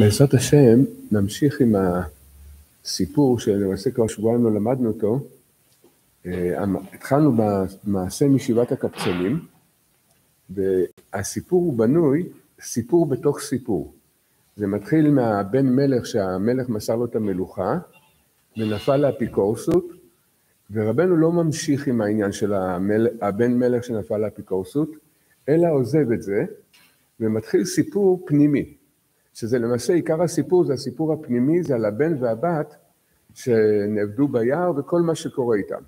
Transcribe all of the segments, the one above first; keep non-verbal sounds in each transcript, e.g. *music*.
בעזרת השם נמשיך עם הסיפור שלמעשה כבר שבועיים לא למדנו אותו. אה, התחלנו במעשה משבעת הקפצנים, והסיפור הוא בנוי סיפור בתוך סיפור. זה מתחיל מהבן מלך שהמלך מסר לו את המלוכה, ונפל לאפיקורסות, ורבנו לא ממשיך עם העניין של המל... הבן מלך שנפל לאפיקורסות, אלא עוזב את זה, ומתחיל סיפור פנימי. שזה למעשה עיקר הסיפור, זה הסיפור הפנימי, זה על הבן והבת שנאבדו ביער וכל מה שקורה איתם.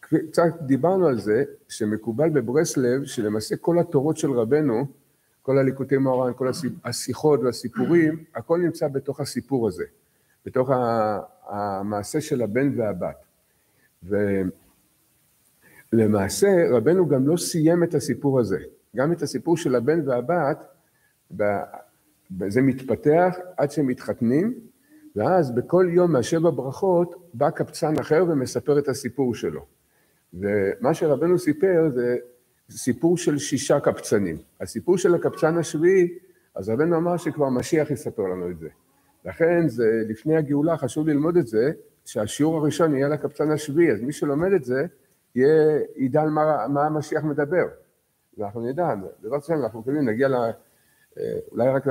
קצת דיברנו על זה, שמקובל בברסלב, שלמעשה כל התורות של רבנו, כל הליקוטי מאורן, כל השיחות והסיפורים, הכל נמצא בתוך הסיפור הזה, בתוך המעשה של הבן והבת. ולמעשה רבנו גם לא סיים את הסיפור הזה, גם את הסיפור של הבן והבת, וזה מתפתח עד שהם מתחתנים, ואז בכל יום מהשבע ברכות בא קבצן אחר ומספר את הסיפור שלו. ומה שרבנו סיפר זה סיפור של שישה קבצנים. הסיפור של הקבצן השביעי, אז רבנו אמר שכבר משיח יספר לנו את זה. לכן זה, לפני הגאולה חשוב ללמוד את זה, שהשיעור הראשון יהיה לקבצן השביעי, אז מי שלומד את זה, יהיה, ידע על מה, מה המשיח מדבר. ואנחנו נדע, בעזרת השם אנחנו יכולים להגיע ל... אה, אולי רק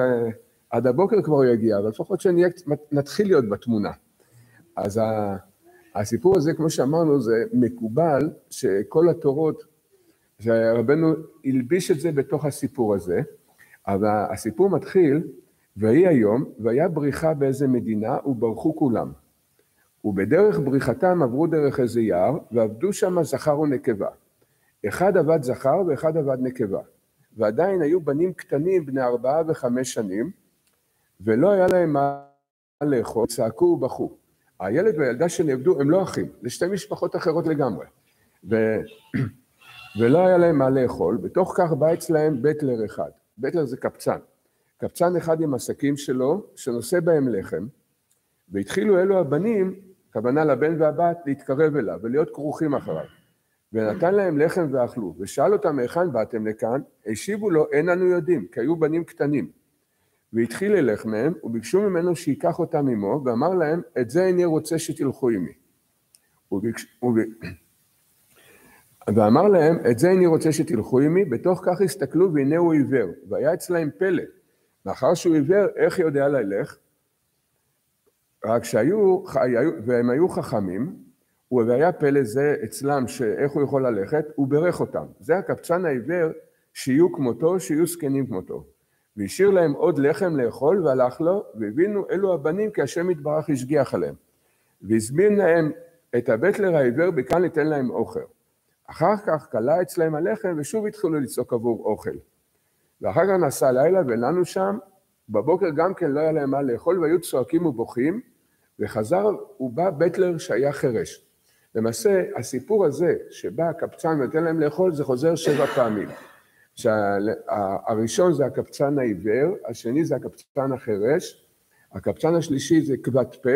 עד הבוקר כבר הוא יגיע, אבל לפחות שנתחיל להיות בתמונה. אז הסיפור הזה, כמו שאמרנו, זה מקובל שכל התורות, שרבנו הלביש את זה בתוך הסיפור הזה, אבל הסיפור מתחיל, ויהי היום, והיה בריחה באיזה מדינה, וברחו כולם. ובדרך בריחתם עברו דרך איזה יער, ועבדו שם זכר ונקבה. אחד עבד זכר ואחד עבד נקבה. ועדיין היו בנים קטנים בני ארבעה וחמש שנים, ולא היה להם מה לאכול, צעקו ובכו. הילד והילדה שנאבדו הם לא אחים, זה שתי משפחות אחרות לגמרי. ו... *clears throat* ולא היה להם מה לאכול, בתוך כך בא אצלהם בטלר אחד. בטלר זה קפצן. קפצן אחד עם עסקים שלו, שנושא בהם לחם, והתחילו אלו הבנים, כוונה לבן והבת, להתקרב אליו ולהיות כרוכים אחריו. ונתן להם לחם ואכלו, ושאל אותם היכן באתם לכאן, השיבו לו אין אנו יודעים, כי היו בנים קטנים. והתחיל ללך מהם, וביקשו ממנו שייקח אותם עמו, ואמר להם, את זה איני רוצה שתלכו עמי. וביקש, וב... ואמר להם, את זה איני רוצה שתלכו עמי, בתוך כך הסתכלו והנה הוא עיוור, והיה אצלהם פלא. מאחר שהוא עיוור, איך יודע ללך? רק שהיו, והם היו חכמים, והיה פלא זה אצלם, שאיך הוא יכול ללכת, הוא בירך אותם. זה הקבצן העיוור, שיהיו כמותו, שיהיו זקנים כמותו. והשאיר להם עוד לחם לאכול והלך לו, והבינו אלו הבנים כי השם יתברך השגיח עליהם. והזמין להם את הבטלר העיוור בכאן ליתן להם אוכל. אחר כך כלה אצלהם הלחם ושוב התחילו לצעוק עבור אוכל. ואחר כך נסע לילה ולנו שם, בבוקר גם כן לא היה להם מה לאכול והיו צועקים ובוכים, וחזר ובא בטלר שהיה חירש. למעשה הסיפור הזה שבא הקבצן ונותן להם לאכול זה חוזר שבע פעמים. שהראשון זה הקבצן העיוור, השני זה הקבצן החירש, הקבצן השלישי זה כבת פה,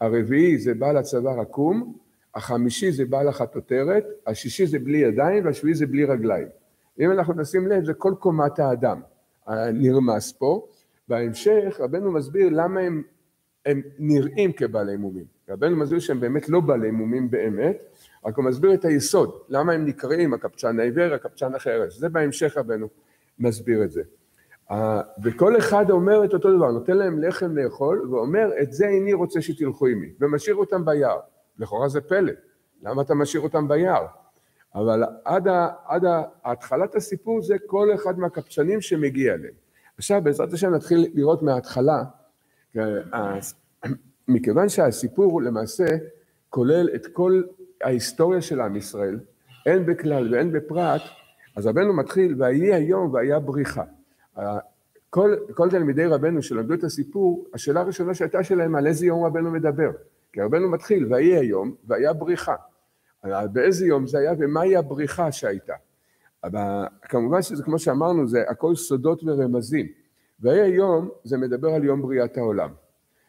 הרביעי זה בעל הצוואר עקום, החמישי זה בעל החטוטרת, השישי זה בלי ידיים והשביעי זה בלי רגליים. אם אנחנו נשים לב זה כל קומת האדם הנרמס פה, בהמשך רבנו מסביר למה הם, הם נראים כבעלי מומים. רבנו מסביר שהם באמת לא בעלי מומים באמת, רק הוא מסביר את היסוד, למה הם נקראים הקפצן העיוור, הקפצן החירש, זה בהמשך רבנו מסביר את זה. וכל אחד אומר את אותו דבר, נותן להם לחם לאכול, ואומר, את זה איני רוצה שתלכו עימי, ומשאיר אותם ביער. לכאורה זה פלא, למה אתה משאיר אותם ביער? אבל עד, ה, עד ה, התחלת הסיפור זה כל אחד מהקפצנים שמגיע אליהם. עכשיו בעזרת השם נתחיל לראות מההתחלה, מכיוון שהסיפור למעשה כולל את כל ההיסטוריה של עם ישראל, הן בכלל והן בפרט, אז רבנו מתחיל, ויהי היום והיה בריחה. כל, כל תלמידי רבנו שלמדו את הסיפור, השאלה הראשונה שהייתה שלהם, על איזה יום רבנו מדבר? כי רבנו מתחיל, ויהי היום והיה בריחה. באיזה יום זה היה ומהי הבריחה שהייתה? אבל כמובן שזה כמו שאמרנו, זה הכל סודות ורמזים. ויהי היום זה מדבר על יום בריאת העולם.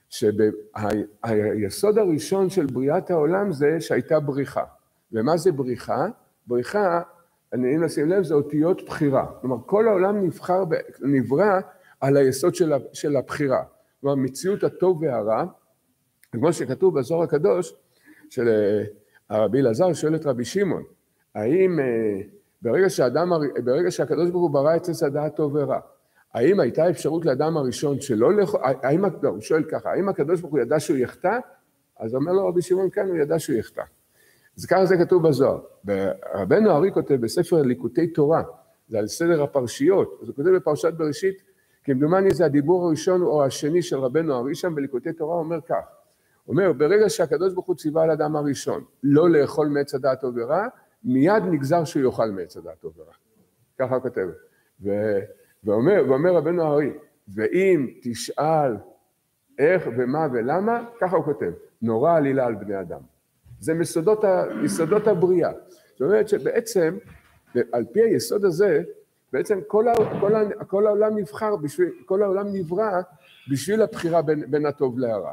שהיסוד הראשון של בריאת העולם זה שהייתה בריחה. ומה זה בריחה? בריחה, אם לשים לב, זה אותיות בחירה. כלומר, כל העולם נבחר, נברא על היסוד של, הבחירה. כלומר, מציאות הטוב והרע, כמו שכתוב בזוהר הקדוש, של אה, הרבי אלעזר שואל את רבי שמעון, האם אה, ברגע שאדם, ברגע שהקדוש ברוך הוא ברא את עץ הדעת טוב ורע, האם הייתה אפשרות לאדם הראשון שלא לאכול, האם, לא, הוא שואל ככה, האם הקדוש ברוך הוא ידע שהוא יחטא? אז אומר לו רבי שמעון, כן, הוא ידע שהוא יחטא. אז ככה זה כתוב בזוהר. רבנו ארי כותב בספר ליקוטי תורה, זה על סדר הפרשיות, אז הוא כותב בפרשת בראשית, כמדומני זה הדיבור הראשון או השני של רבנו ארי שם בליקוטי תורה, אומר כך, אומר, ברגע שהקדוש ברוך הוא ציווה על אדם הראשון לא לאכול מעץ הדעת טוב ורע, מיד נגזר שהוא יאכל מעץ הדעת טוב ורע. ככה הוא כותב. ו... ואומר, ואומר רבנו הארי, ואם תשאל איך ומה ולמה, ככה הוא כותב, נורא עלילה על בני אדם. זה מסודות, ה, מסודות הבריאה. זאת אומרת שבעצם, על פי היסוד הזה, בעצם כל, ה, כל, ה, כל העולם נבחר, בשביל, כל העולם נברא בשביל הבחירה בין, בין הטוב להרע.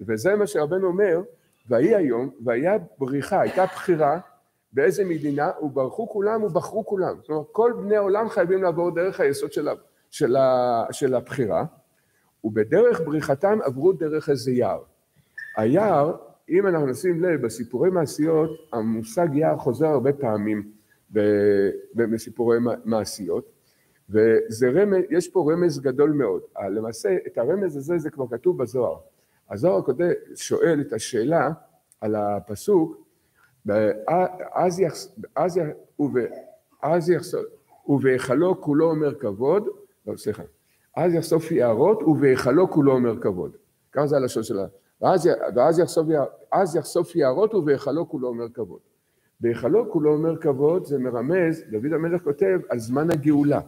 וזה מה שרבנו אומר, ויהי היום, והיה בריחה, הייתה בחירה באיזה מדינה, וברחו כולם ובחרו כולם. זאת אומרת, כל בני העולם חייבים לעבור דרך היסוד של, של, של הבחירה, ובדרך בריחתם עברו דרך איזה יער. היער, אם אנחנו נשים לב, בסיפורי מעשיות, המושג יער חוזר הרבה פעמים בסיפורי מעשיות, ויש פה רמז גדול מאוד. למעשה, את הרמז הזה זה כבר כתוב בזוהר. הזוהר הקודם שואל את השאלה על הפסוק, אז יחסוף, ובהיכלו כולו אומר כבוד, לא סליחה, אז יחשוף יערות ובהיכלו כולו אומר כבוד, ככה זה הלשון שלה, ואז, ואז יחשוף, אז יחשוף יערות ובהיכלו כולו אומר כבוד. בהיכלו כולו אומר כבוד זה מרמז, דוד המלך כותב על זמן הגאולה.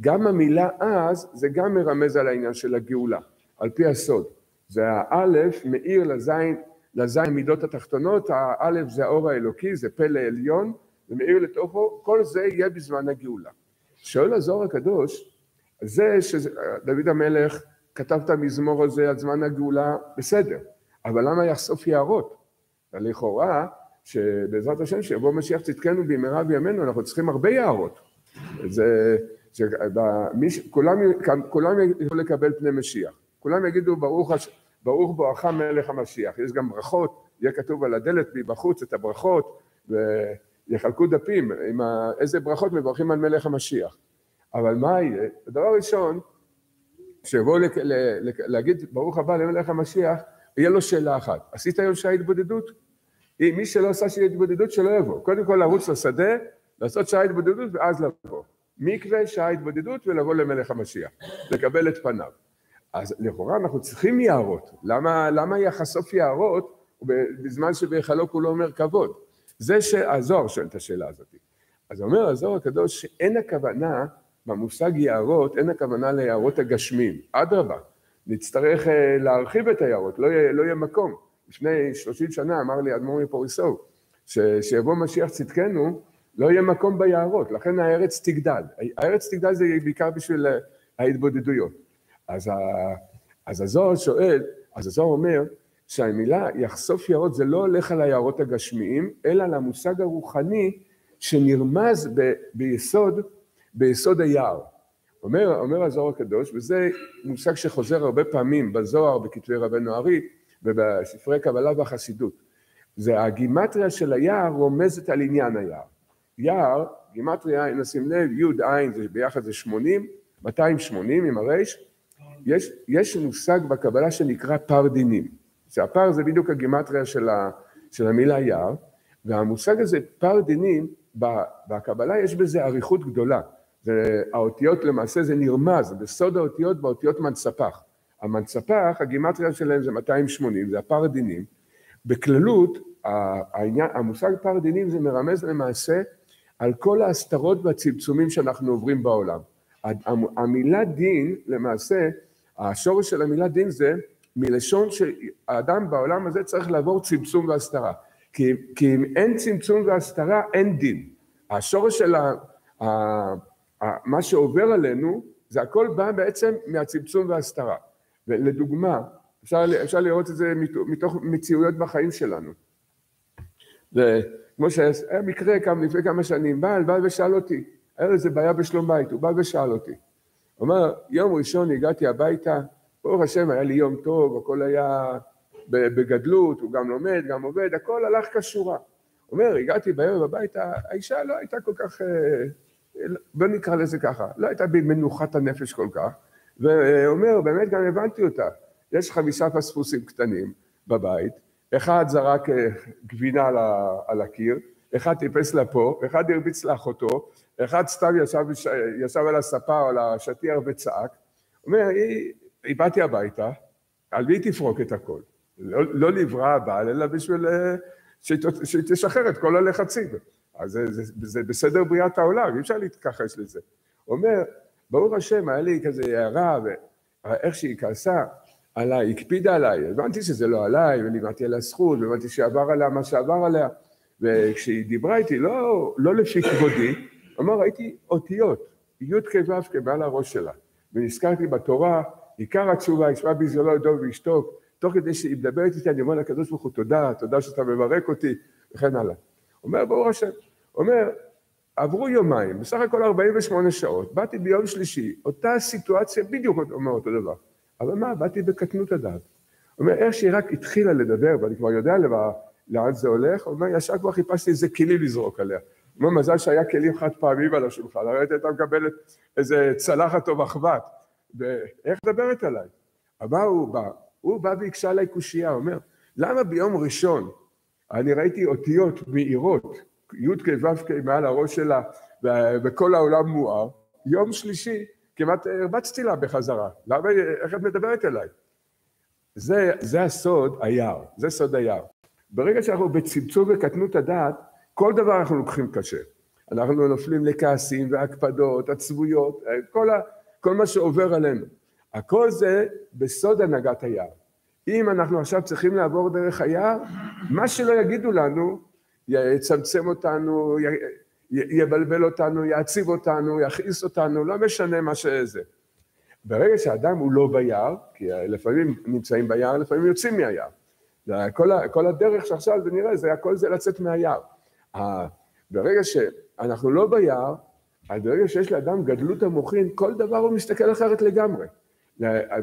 גם המילה אז זה גם מרמז על העניין של הגאולה, על פי הסוד. זה האלף מאיר לזין לזין מידות התחתונות, האלף זה האור האלוקי, זה פלא עליון, ומאיר לתוכו, כל זה יהיה בזמן הגאולה. שואל הזוהר הקדוש, זה שדוד המלך כתב את המזמור הזה על זמן הגאולה, בסדר, אבל למה יחשוף יערות? לכאורה, שבעזרת השם שיבוא משיח צדקנו במהרה בימינו, אנחנו צריכים הרבה יערות. זה, שבמיש, כולם, כולם יוכלו לקבל פני משיח. כולם יגידו ברוך השם. ברוך בואך מלך המשיח. יש גם ברכות, יהיה כתוב על הדלת מבחוץ את הברכות, ויחלקו דפים עם ה... איזה ברכות מברכים על מלך המשיח. אבל מה יהיה? הדבר הראשון, כשיבואו לק... להגיד ברוך הבא למלך המשיח, יהיה לו שאלה אחת. עשית היום שעה התבודדות? מי שלא עשה שעה התבודדות, שלא יבוא. קודם כל לרוץ לשדה, לעשות שעה התבודדות ואז לבוא. מקווה, שעה התבודדות ולבוא למלך המשיח, לקבל את פניו. אז לכאורה אנחנו צריכים יערות, למה, למה יחשוף יערות בזמן שבהיכלו כולו אומר כבוד? זה שהזוהר שואל את השאלה הזאת. אז אומר הזוהר הקדוש שאין הכוונה במושג יערות, אין הכוונה ליערות הגשמיים, אדרבה, נצטרך uh, להרחיב את היערות, לא יהיה, לא יהיה מקום. לפני 30 שנה אמר לי אדמו"ר מפוריסאו, שיבוא משיח צדקנו, לא יהיה מקום ביערות, לכן הארץ תגדל. הארץ תגדל זה בעיקר בשביל אה, ההתבודדויות. אז, ה, אז הזוהר שואל, אז הזוהר אומר שהמילה יחשוף יערות זה לא הולך על היערות הגשמיים, אלא על המושג הרוחני שנרמז ב, ביסוד, ביסוד היער. אומר, אומר הזוהר הקדוש, וזה מושג שחוזר הרבה פעמים בזוהר, בכתבי רבנו ארי ובספרי קבלה והחסידות. זה הגימטריה של היער רומזת על עניין היער. יער, גימטריה, אם נשים לב, י' ע' ביחד זה 80, 280 עם הרייש, יש, יש מושג בקבלה שנקרא פר דינים. שהפר זה בדיוק הגימטריה של, ה, של המילה יער, והמושג הזה, פר דינים, בקבלה יש בזה אריכות גדולה. זה, האותיות למעשה זה נרמז, בסוד האותיות באותיות מנצפח. המנצפח, הגימטריה שלהם זה 280, זה הפר דינים. בכללות, העניין, המושג פר דינים זה מרמז למעשה על כל ההסתרות והצמצומים שאנחנו עוברים בעולם. המילה דין למעשה השורש של המילה דין זה מלשון שהאדם בעולם הזה צריך לעבור צמצום והסתרה. כי, כי אם אין צמצום והסתרה, אין דין. השורש של ה, ה, ה, מה שעובר עלינו, זה הכל בא בעצם מהצמצום וההסתרה. ולדוגמה, אפשר, אפשר לראות את זה מתוך מציאויות בחיים שלנו. וכמו שהיה מקרה כמה, לפני כמה שנים, בעל בא ושאל אותי, היה לו איזה בעיה בשלום בית, הוא בא ושאל אותי. הוא אומר, יום ראשון הגעתי הביתה, ברוך השם, היה לי יום טוב, הכל היה בגדלות, הוא גם לומד, גם עובד, הכל הלך כשורה. הוא אומר, הגעתי בערב הביתה, האישה לא הייתה כל כך, אה, בוא נקרא לזה ככה, לא הייתה במנוחת הנפש כל כך, והוא אומר, באמת גם הבנתי אותה. יש חמישה פספוסים קטנים בבית, אחד זרק אה, גבינה על הקיר, אחד טיפס לפה, אחד הרביץ לאחותו, אחד סתם ישב, ישב על הספה או על השטיח וצעק. אומר, היא, באתי הביתה, על מי תפרוק את הכל? לא, לא לברא הבעל, אלא בשביל אה, שהיא תשחרר את כל הלחצים. אז זה, זה, זה בסדר בריאת העולם, אי אפשר להתכחש לזה. אומר, ברוך השם, היה לי כזה הערה, ואיך שהיא כעסה עליי, הקפידה עליי, הבנתי שזה לא עליי, ולימדתי עליה זכות, והבנתי שעבר עליה מה שעבר עליה, וכשהיא דיברה איתי, לא, לא לפי כבודי, אמר, ראיתי אותיות, י' כו' כמעל הראש שלה, ונזכרתי בתורה, עיקר התשובה, ישמע בזיונו לדוב וישתוק, תוך כדי שהיא מדברת איתי, אני אומר לקדוש ברוך הוא, תודה, תודה שאתה מברק אותי, וכן הלאה. אומר, ברוך השם, אומר, עברו יומיים, בסך הכל 48 שעות, באתי ביום שלישי, אותה סיטואציה, בדיוק אומר אותו דבר. אבל מה, באתי בקטנות הדעת. אומר, איך שהיא רק התחילה לדבר, ואני כבר יודע לאן זה הולך, הוא אומר, ישר כבר חיפשתי איזה כלים לזרוק עליה. אומר, מזל שהיה כלים חד פעמים על השולחן, הרי הייתה מקבלת איזה צלחת או מחבת, ואיך מדברת עליי? אבל הוא בא, הוא בא והקשה עליי קושייה, הוא אומר, למה ביום ראשון אני ראיתי אותיות מאירות, י' כ' ו' כ' מעל הראש שלה, וכל העולם מואר, יום שלישי כמעט הרבצתי לה בחזרה, למה, איך את מדברת אליי? זה, זה הסוד היער, זה סוד היער. ברגע שאנחנו בצמצום וקטנות הדעת, כל דבר אנחנו לוקחים קשה. אנחנו נופלים לכעסים והקפדות, עצבויות, כל, ה, כל מה שעובר עלינו. הכל זה בסוד הנהגת היער. אם אנחנו עכשיו צריכים לעבור דרך היער, מה שלא יגידו לנו, יצמצם אותנו, יבלבל אותנו, יעציב אותנו, יכעיס אותנו, לא משנה מה שזה. ברגע שאדם הוא לא ביער, כי לפעמים נמצאים ביער, לפעמים יוצאים מהיער. כל, כל הדרך שעכשיו זה נראה, זה הכל זה לצאת מהיער. ברגע שאנחנו לא ביער, אז ברגע שיש לאדם גדלות המוחין, כל דבר הוא מסתכל אחרת לגמרי.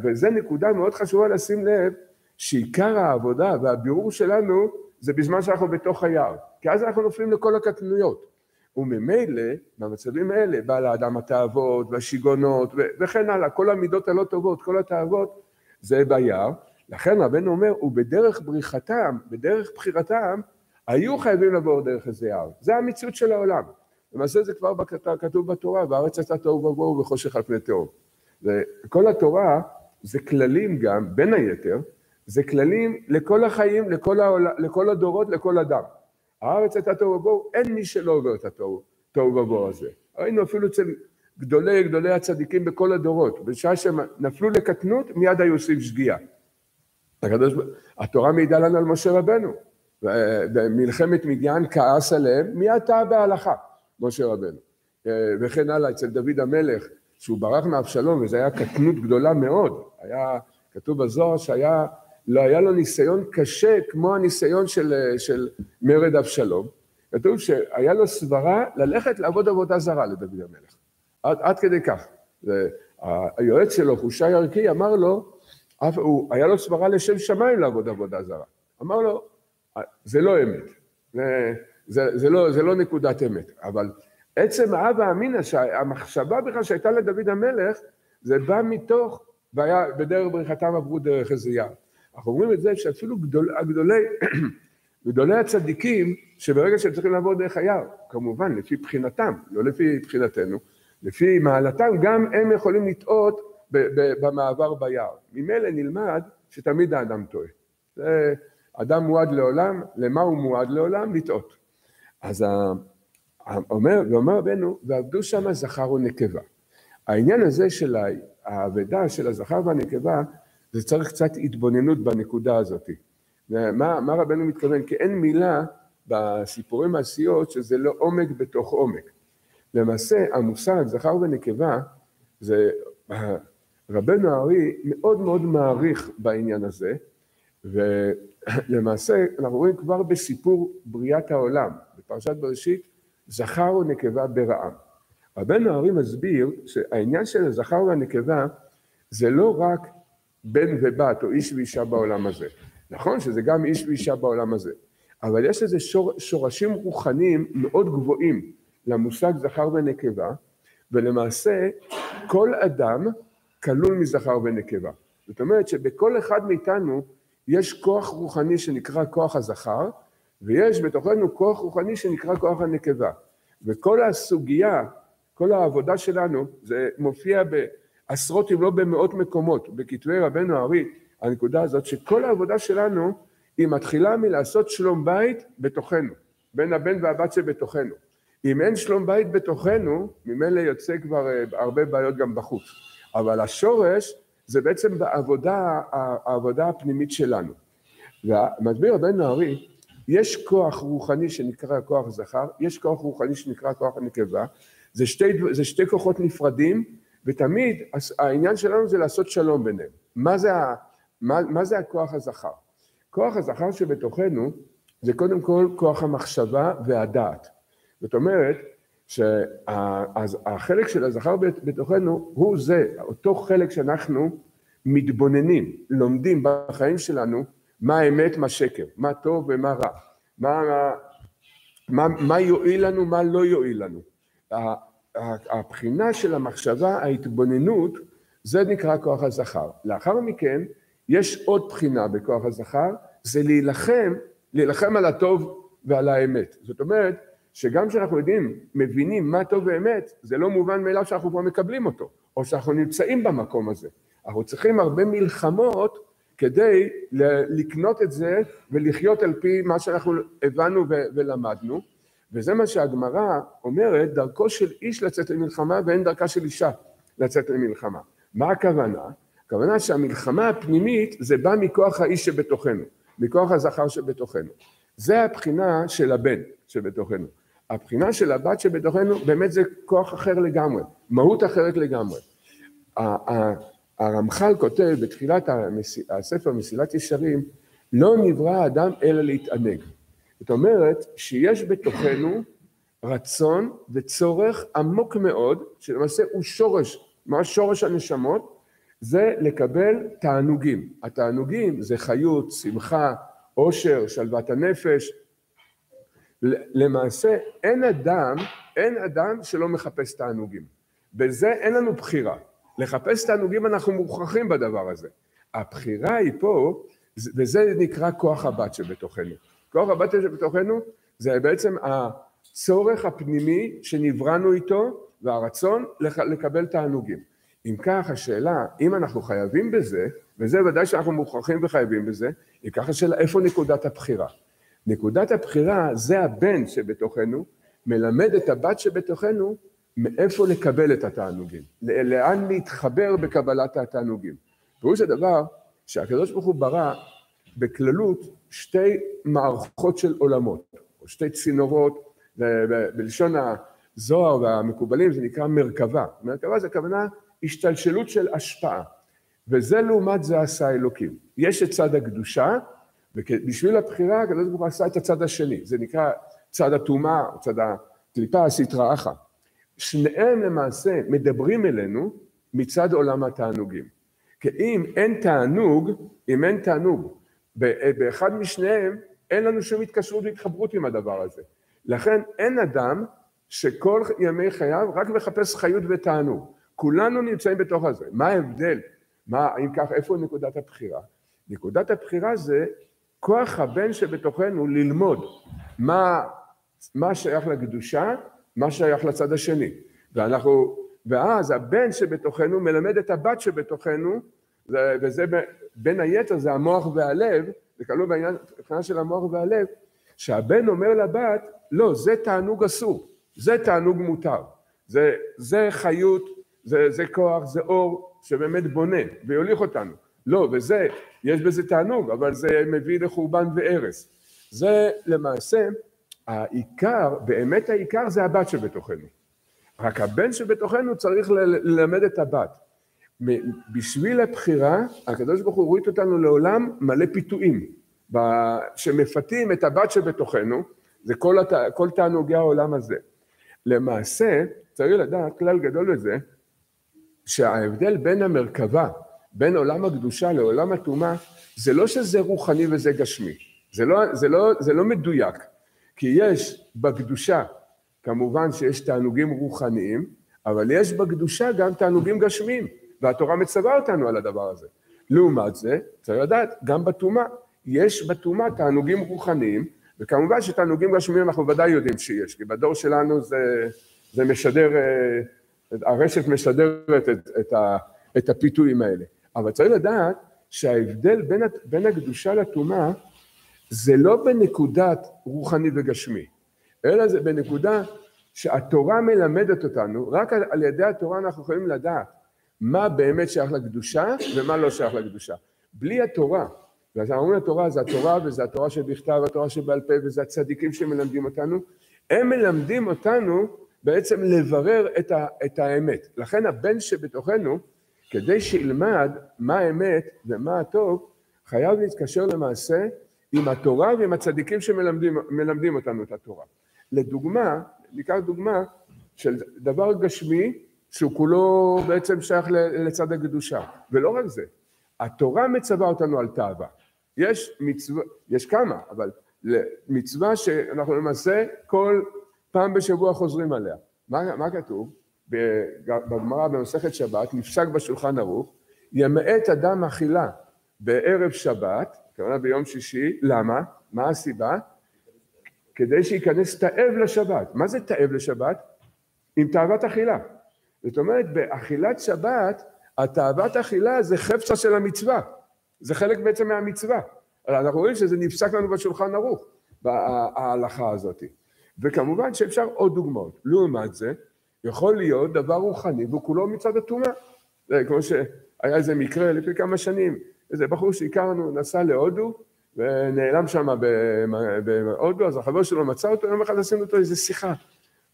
וזו נקודה מאוד חשובה לשים לב, שעיקר העבודה והבירור שלנו זה בזמן שאנחנו בתוך היער, כי אז אנחנו נופלים לכל הקטנויות. וממילא, במצבים האלה, בא לאדם התאוות והשיגעונות וכן הלאה, כל המידות הלא טובות, כל התאוות, זה ביער. לכן רבנו אומר, ובדרך בריחתם, בדרך בחירתם, היו חייבים לעבור דרך איזה יער. זה המציאות של העולם. למעשה זה כבר כתוב בתורה, והארץ הייתה תוהו ובוהו וחושך על פני תהום. וכל התורה זה כללים גם, בין היתר, זה כללים לכל החיים, לכל, העול, לכל הדורות, לכל אדם. הארץ הייתה תוהו ובוהו, אין מי שלא עובר את התוהו ובוהו הזה. ראינו אפילו אצל גדולי גדולי הצדיקים בכל הדורות, בשעה שהם נפלו לקטנות, מיד היו עושים שגיאה. הקדוש, התורה מעידה לנו על משה רבנו. במלחמת מדיין כעס עליהם, מיד טעה בהלכה, משה רבנו. וכן הלאה, אצל דוד המלך, שהוא ברח מאבשלום, וזו הייתה קטנות גדולה מאוד. היה, כתוב בזוהר שהיה לא היה לו ניסיון קשה כמו הניסיון של, של מרד אבשלום. כתוב שהיה לו סברה ללכת לעבוד עבודה זרה לדוד המלך. עד, עד כדי כך. היועץ שלו, חושי ערכי, אמר לו, הוא, היה לו סברה לשם שמיים לעבוד עבודה זרה. אמר לו, זה לא אמת, זה, זה, זה, לא, זה לא נקודת אמת, אבל עצם האבא אמינא, שהמחשבה בכלל שהייתה לדוד המלך, זה בא מתוך, והיה בדרך בריחתם עברו דרך יער. אנחנו אומרים את זה שאפילו גדול, גדולי, *clears throat* גדולי הצדיקים, שברגע שהם צריכים לעבור דרך היער, כמובן לפי בחינתם, לא לפי בחינתנו, לפי מעלתם, גם הם יכולים לטעות במעבר ביער. ממילא נלמד שתמיד האדם טועה. אדם מועד לעולם, למה הוא מועד לעולם? לטעות. אז אומר, ואומר רבנו, ועבדו שם זכר ונקבה. העניין הזה של האבדה של הזכר והנקבה, זה צריך קצת התבוננות בנקודה הזאת. מה, מה רבנו מתכוון? כי אין מילה בסיפורי מעשיות שזה לא עומק בתוך עומק. למעשה המושג זכר ונקבה זה רבנו הארי מאוד מאוד מעריך בעניין הזה ולמעשה אנחנו רואים כבר בסיפור בריאת העולם בפרשת בראשית זכר ונקבה ברעם. רבנו הארי מסביר שהעניין של הזכר והנקבה זה לא רק בן ובת או איש ואישה בעולם הזה. נכון שזה גם איש ואישה בעולם הזה, אבל יש לזה שור, שורשים רוחניים מאוד גבוהים למושג זכר ונקבה, ולמעשה כל אדם כלול מזכר ונקבה. זאת אומרת שבכל אחד מאיתנו יש כוח רוחני שנקרא כוח הזכר, ויש בתוכנו כוח רוחני שנקרא כוח הנקבה. וכל הסוגיה, כל העבודה שלנו, זה מופיע בעשרות אם לא במאות מקומות, בכתבי רבנו הארי, הנקודה הזאת, שכל העבודה שלנו היא מתחילה מלעשות שלום בית בתוכנו, בין הבן והבת שבתוכנו. אם אין שלום בית בתוכנו, ממילא יוצא כבר אה, הרבה בעיות גם בחוץ. אבל השורש זה בעצם בעבודה, העבודה הפנימית שלנו. ומסביר רבנו הארי, יש כוח רוחני שנקרא כוח זכר, יש כוח רוחני שנקרא כוח הנקבה, זה שתי, זה שתי כוחות נפרדים, ותמיד העניין שלנו זה לעשות שלום ביניהם. מה זה, מה, מה זה הכוח הזכר? כוח הזכר שבתוכנו זה קודם כל כוח המחשבה והדעת. זאת אומרת, שהחלק של הזכר בתוכנו הוא זה, אותו חלק שאנחנו מתבוננים, לומדים בחיים שלנו מה אמת, מה שקר, מה טוב ומה רע, מה, מה, מה יועיל לנו, מה לא יועיל לנו. הבחינה של המחשבה, ההתבוננות, זה נקרא כוח הזכר. לאחר מכן, יש עוד בחינה בכוח הזכר, זה להילחם, להילחם על הטוב ועל האמת. זאת אומרת, שגם כשאנחנו יודעים, מבינים מה טוב ואמת, זה לא מובן מאליו שאנחנו כבר מקבלים אותו, או שאנחנו נמצאים במקום הזה. אנחנו צריכים הרבה מלחמות כדי לקנות את זה ולחיות על פי מה שאנחנו הבנו ולמדנו, וזה מה שהגמרא אומרת, דרכו של איש לצאת למלחמה ואין דרכה של אישה לצאת למלחמה. מה הכוונה? הכוונה שהמלחמה הפנימית זה בא מכוח האיש שבתוכנו, מכוח הזכר שבתוכנו. זה הבחינה של הבן שבתוכנו. הבחינה של הבת שבתוכנו באמת זה כוח אחר לגמרי, מהות אחרת לגמרי. הרמח"ל כותב בתחילת הספר מסילת ישרים, לא נברא האדם אלא להתענג. זאת אומרת שיש בתוכנו רצון וצורך עמוק מאוד, שלמעשה הוא שורש, מה שורש הנשמות? זה לקבל תענוגים. התענוגים זה חיות, שמחה, עושר, שלוות הנפש. למעשה אין אדם, אין אדם שלא מחפש תענוגים. בזה אין לנו בחירה. לחפש תענוגים אנחנו מוכרחים בדבר הזה. הבחירה היא פה, וזה נקרא כוח הבת שבתוכנו. כוח הבת שבתוכנו זה בעצם הצורך הפנימי שנבראנו איתו והרצון לקבל תענוגים. אם כך השאלה, אם אנחנו חייבים בזה, וזה ודאי שאנחנו מוכרחים וחייבים בזה, אם כך השאלה איפה נקודת הבחירה. נקודת הבחירה זה הבן שבתוכנו, מלמד את הבת שבתוכנו מאיפה לקבל את התענוגים, לאן להתחבר בקבלת התענוגים. פירוש הדבר שהקדוש ברוך הוא ברא בכללות שתי מערכות של עולמות, או שתי צינורות, בלשון הזוהר והמקובלים זה נקרא מרכבה. מרכבה זה כוונה השתלשלות של השפעה, וזה לעומת זה עשה אלוקים. יש את צד הקדושה, ובשביל הבחירה הקדוש ברוך הוא עשה את הצד השני, זה נקרא צד הטומאה, צד הקליפה, הסטרא אחא. שניהם למעשה מדברים אלינו מצד עולם התענוגים. כי אם אין תענוג, אם אין תענוג באחד משניהם, אין לנו שום התקשרות והתחברות עם הדבר הזה. לכן אין אדם שכל ימי חייו רק מחפש חיות ותענוג. כולנו נמצאים בתוך הזה. מה ההבדל? מה, אם כך, איפה נקודת הבחירה? נקודת הבחירה זה כוח הבן שבתוכנו ללמוד מה, מה שייך לקדושה מה שייך לצד השני. ואנחנו, ואז הבן שבתוכנו מלמד את הבת שבתוכנו, וזה בין היתר זה המוח והלב, זה כלול בעניין של המוח והלב, שהבן אומר לבת, לא, זה תענוג אסור, זה תענוג מותר, זה, זה חיות, זה, זה כוח, זה אור שבאמת בונה ויוליך אותנו. לא, וזה, יש בזה תענוג, אבל זה מביא לחורבן והרס. זה למעשה העיקר, באמת העיקר זה הבת שבתוכנו. רק הבן שבתוכנו צריך ללמד את הבת. בשביל הבחירה, הקדוש ברוך הוא הוריד אותנו לעולם מלא פיתויים, שמפתים את הבת שבתוכנו, זה כל, הת... כל תענוגי העולם הזה. למעשה, צריך לדעת כלל גדול בזה, שההבדל בין המרכבה, בין עולם הקדושה לעולם הטומאה, זה לא שזה רוחני וזה גשמי. זה לא, זה, לא, זה לא מדויק. כי יש בקדושה, כמובן שיש תענוגים רוחניים, אבל יש בקדושה גם תענוגים גשמיים, והתורה מצווה אותנו על הדבר הזה. לעומת זה, צריך לדעת, גם בטומאה, יש בטומאה תענוגים רוחניים, וכמובן שתענוגים גשמיים אנחנו ודאי יודעים שיש, כי בדור שלנו זה, זה משדר, אה, הרשת משדרת את, את, את הפיתויים האלה. אבל צריך לדעת שההבדל בין, בין הקדושה לטומאה זה לא בנקודת רוחני וגשמי, אלא זה בנקודה שהתורה מלמדת אותנו, רק על, על ידי התורה אנחנו יכולים לדעת מה באמת שייך לקדושה ומה לא שייך לקדושה. בלי התורה, ואנחנו אומרים התורה זה התורה וזה התורה שבכתב, התורה שבעל פה וזה הצדיקים שמלמדים אותנו, הם מלמדים אותנו בעצם לברר את, ה, את האמת. לכן הבן שבתוכנו, כדי שילמד מה האמת ומה הטוב, חייב להתקשר למעשה עם התורה ועם הצדיקים שמלמדים אותנו את התורה. לדוגמה, ניקח דוגמה של דבר גשמי שהוא כולו בעצם שייך לצד הקדושה. ולא רק זה, התורה מצווה אותנו על תאווה. יש מצווה, יש כמה, אבל מצווה שאנחנו למעשה כל פעם בשבוע חוזרים עליה. מה, מה כתוב? בגמרא במסכת שבת, נפסק בשולחן ערוך, ימעט אדם אכילה בערב שבת, כמובן ביום שישי, למה? מה הסיבה? כדי שייכנס תאב לשבת. מה זה תאב לשבת? עם תאוות אכילה. זאת אומרת, באכילת שבת, התאוות אכילה זה חפצה של המצווה. זה חלק בעצם מהמצווה. אנחנו רואים שזה נפסק לנו בשולחן ערוך, ההלכה הזאת. וכמובן שאפשר עוד דוגמאות. לעומת זה, יכול להיות דבר רוחני והוא כולו מצד הטומאה. זה כמו שהיה איזה מקרה לפני כמה שנים, איזה בחור שהכרנו נסע להודו ונעלם שם בהודו, אז החבר שלו מצא אותו, יום אחד עשינו אותו איזה שיחה.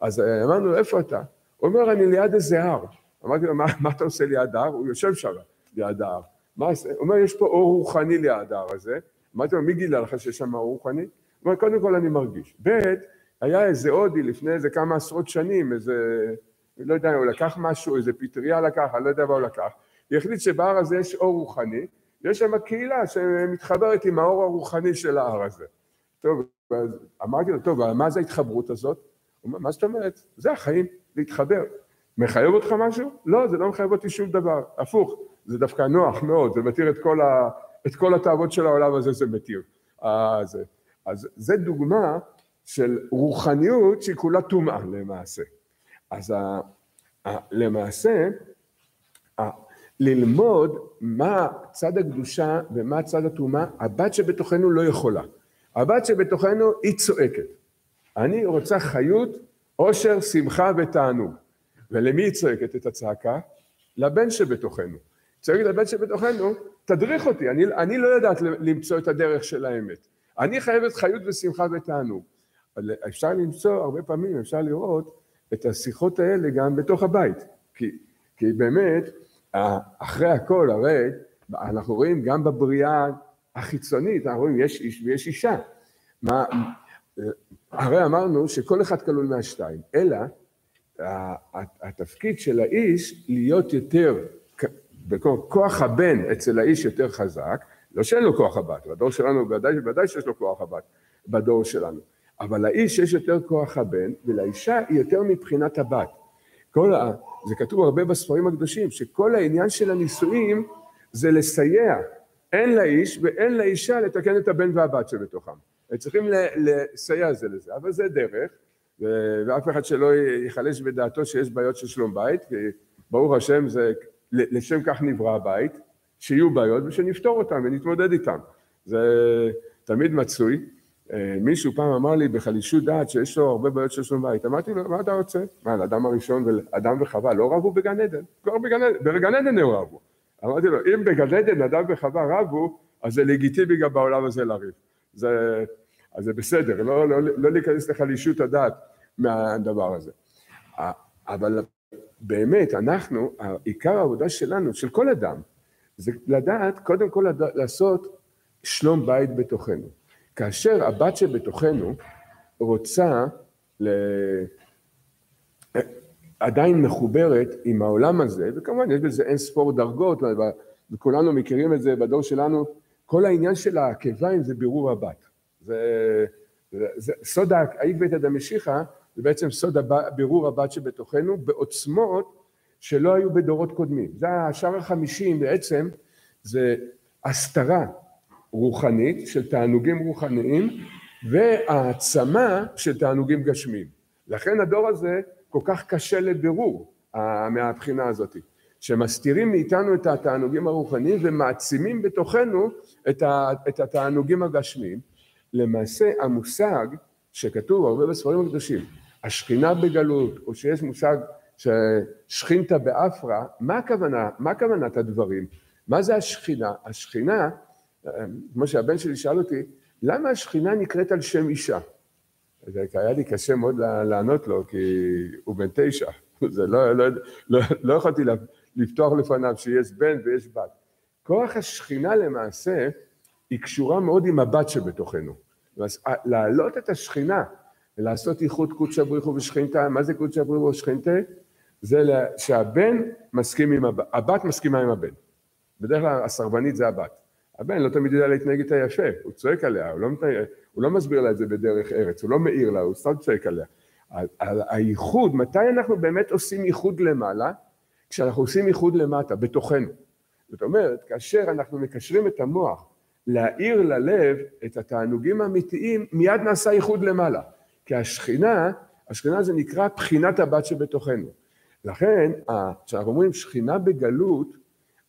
אז אה, אמרנו איפה אתה? הוא אומר, אני ליד איזה הר. אמרתי לו, מה, מה אתה עושה ליד ההר? הוא יושב שם ליד ההר. מה הוא אומר, יש פה אור רוחני ליד ההר הזה. אמרתי לו, מי גילה לך שיש שם אור רוחני? הוא אומר, קודם כל אני מרגיש. ב', היה איזה הודי לפני איזה כמה עשרות שנים, איזה, לא יודע, הוא לקח משהו, איזה פטריה לקח, אני לא יודע מה הוא לקח. הוא החליט שבהר הזה יש אור רוחני, יש שם קהילה שמתחברת עם האור הרוחני של ההר הזה. טוב, אמרתי לו, טוב, מה זה ההתחברות הזאת? הוא אומר, מה זאת אומרת? זה החיים, להתחבר. מחייב אותך משהו? לא, זה לא מחייב אותי שום דבר, הפוך, זה דווקא נוח מאוד, זה מתיר את כל, ה, את כל התאוות של העולם הזה, זה מתיר. אז, אז זה דוגמה של רוחניות שהיא כולה טומאה למעשה. אז ה, ה, למעשה, ה, ללמוד מה צד הקדושה ומה צד הטומאה, הבת שבתוכנו לא יכולה. הבת שבתוכנו היא צועקת. אני רוצה חיות, עושר, שמחה ותענוג. ולמי היא צועקת את הצעקה? לבן שבתוכנו. צועקת לבן שבתוכנו, תדריך אותי, אני, אני לא יודעת למצוא את הדרך של האמת. אני חייבת חיות ושמחה ותענוג. אפשר למצוא, הרבה פעמים אפשר לראות את השיחות האלה גם בתוך הבית. כי, כי באמת, אחרי הכל, הרי אנחנו רואים גם בבריאה החיצונית, אנחנו רואים יש איש ויש אישה. מה, הרי אמרנו שכל אחד כלול מהשתיים, אלא התפקיד של האיש להיות יותר, כוח הבן אצל האיש יותר חזק, לא שאין לו כוח הבת, בדור שלנו ודאי שיש לו כוח הבת, בדור שלנו, אבל לאיש יש יותר כוח הבן ולאישה היא יותר מבחינת הבת. כל ה... זה כתוב הרבה בספרים הקדושים, שכל העניין של הנישואים זה לסייע, אין לאיש ואין לאישה לתקן את הבן והבת שבתוכם. הם צריכים לסייע זה לזה, אבל זה דרך, ואף אחד שלא ייחלש בדעתו שיש בעיות של שלום בית, כי ברוך השם זה, לשם כך נברא הבית, שיהיו בעיות ושנפתור אותן ונתמודד איתן. זה תמיד מצוי. אה, מישהו פעם אמר לי בחלישות דעת שיש לו הרבה בעיות של שלום בית. אמרתי לו, מה אתה רוצה? מה, לאדם הראשון ואדם וחווה לא רבו בגן עדן? כבר בגן עדן, בגן עדן הם רבו. אמרתי לו, אם בגן עדן אדם וחווה רבו, אז זה לגיטימי גם בעולם הזה לריב. זה, אז זה בסדר, לא, לא, לא להיכנס לחלישות הדעת מהדבר הזה. אבל באמת, אנחנו, עיקר העבודה שלנו, של כל אדם, זה לדעת, קודם כל לעשות שלום בית בתוכנו. כאשר הבת שבתוכנו רוצה ל... עדיין מחוברת עם העולם הזה, וכמובן יש בזה אין ספור דרגות, וכולנו מכירים את זה בדור שלנו, כל העניין של העקביים זה בירור הבת. זה, זה, זה סוד העקבתא דמשיחא זה בעצם סוד בירור הבת שבתוכנו בעוצמות שלא היו בדורות קודמים. זה השער החמישים בעצם, זה הסתרה רוחנית של תענוגים רוחניים והעצמה של תענוגים גשמיים. לכן הדור הזה כל כך קשה לבירור מהבחינה הזאת, שמסתירים מאיתנו את התענוגים הרוחניים ומעצימים בתוכנו את התענוגים הגשמיים. למעשה המושג שכתוב הרבה בספרים הקדושים, השכינה בגלות, או שיש מושג ששכינתה באפרה, מה הכוונה, מה כוונת הדברים? מה זה השכינה? השכינה, כמו שהבן שלי שאל אותי, למה השכינה נקראת על שם אישה? זה היה לי קשה מאוד לענות לו, כי הוא בן תשע. *laughs* זה לא, לא, לא, לא יכולתי לפתוח לפניו שיש בן ויש בת. כוח השכינה למעשה היא קשורה מאוד עם הבת שבתוכנו. להעלות את השכינה ולעשות איחוד קודשא בריחו ושכינתה, מה זה קודשא בריחו ושכינתה? זה שהבן מסכים עם הבת, הבת מסכימה עם הבן. בדרך כלל הסרבנית זה הבת. הבן לא תמיד יודע להתנהג איתה יפה, הוא צועק עליה, הוא לא, מתנהג, הוא לא מסביר לה את זה בדרך ארץ, הוא לא מעיר לה, הוא סתם צועק עליה. הייחוד, מתי אנחנו באמת עושים ייחוד למעלה? כשאנחנו עושים ייחוד למטה, בתוכנו. זאת אומרת, כאשר אנחנו מקשרים את המוח להאיר ללב את התענוגים האמיתיים, מיד נעשה ייחוד למעלה. כי השכינה, השכינה זה נקרא בחינת הבת שבתוכנו. לכן, כשאנחנו אומרים שכינה בגלות,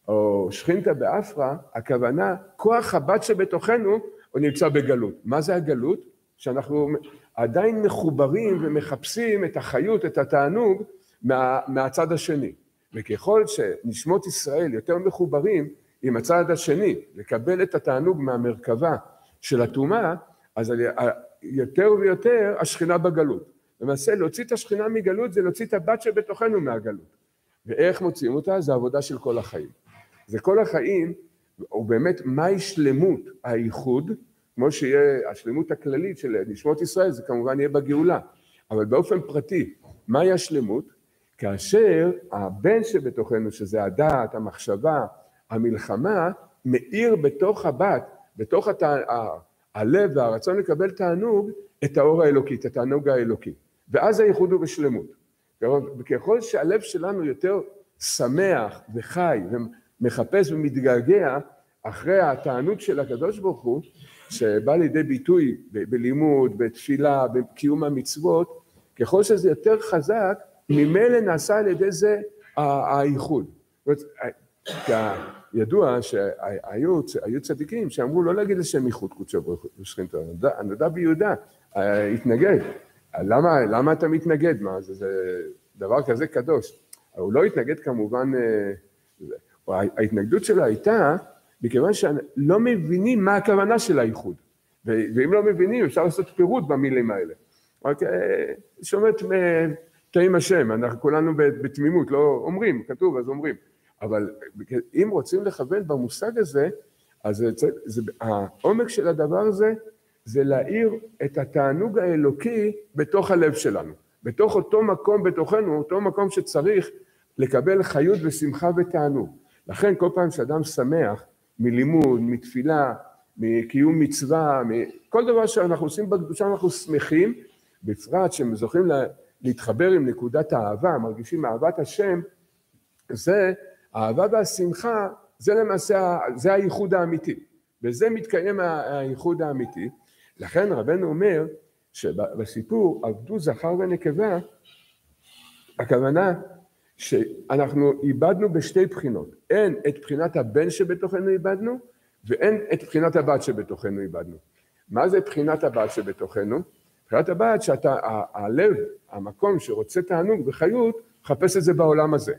או שכינתא באפרא, הכוונה, כוח הבת שבתוכנו, הוא נמצא בגלות. מה זה הגלות? שאנחנו עדיין מחוברים ומחפשים את החיות, את התענוג, מה, מהצד השני. וככל שנשמות ישראל יותר מחוברים עם הצד השני, לקבל את התענוג מהמרכבה של הטומאה, אז יותר ויותר השכינה בגלות. למעשה להוציא את השכינה מגלות זה להוציא את הבת שבתוכנו מהגלות. ואיך מוציאים אותה? זה עבודה של כל החיים. זה כל החיים, או באמת מהי שלמות הייחוד, כמו שיהיה השלמות הכללית של נשמות ישראל, זה כמובן יהיה בגאולה, אבל באופן פרטי, מהי השלמות? כאשר הבן שבתוכנו, שזה הדעת, המחשבה, המלחמה, מאיר בתוך הבת, בתוך הת... הלב והרצון לקבל תענוג, את האור האלוקי, את התענוג האלוקי. ואז הייחוד הוא בשלמות. וככל שהלב שלנו יותר שמח וחי ומחפש ומתגעגע אחרי התענוג של הקדוש ברוך הוא, שבא לידי ביטוי בלימוד, בתפילה, בקיום המצוות, ככל שזה יותר חזק, ממילא נעשה על ידי זה הייחוד. ידוע שהיו צדיקים שאמרו לא להגיד לשם ייחוד קודשו ברוך הוא ושכינתו, הנודע ביהודה התנגד. למה, למה אתה מתנגד? מה, זה, זה דבר כזה קדוש. הוא לא התנגד כמובן, אה, ההתנגדות שלו הייתה מכיוון שלא מבינים מה הכוונה של הייחוד. ואם לא מבינים אפשר לעשות פירוט במילים האלה. רק אה, שומט תאים השם, אנחנו כולנו בתמימות, לא אומרים, כתוב אז אומרים. אבל אם רוצים לכוון במושג הזה, אז זה, זה, העומק של הדבר הזה זה להאיר את התענוג האלוקי בתוך הלב שלנו, בתוך אותו מקום בתוכנו, אותו מקום שצריך לקבל חיות ושמחה ותענוג. לכן כל פעם שאדם שמח מלימוד, מתפילה, מקיום מצווה, מכל דבר שאנחנו עושים בקדושה אנחנו שמחים, בפרט שהם זוכים להתחבר עם נקודת האהבה, מרגישים אהבת השם, זה האהבה והשמחה זה למעשה, זה הייחוד האמיתי, בזה מתקיים הייחוד האמיתי. לכן רבנו אומר שבסיפור עבדו זכר ונקבה, הכוונה שאנחנו איבדנו בשתי בחינות, אין את בחינת הבן שבתוכנו איבדנו, ואין את בחינת הבת שבתוכנו איבדנו. מה זה בחינת הבת שבתוכנו? בחינת הבת שאתה, הלב, המקום שרוצה תענוג וחיות, מחפש את זה בעולם הזה.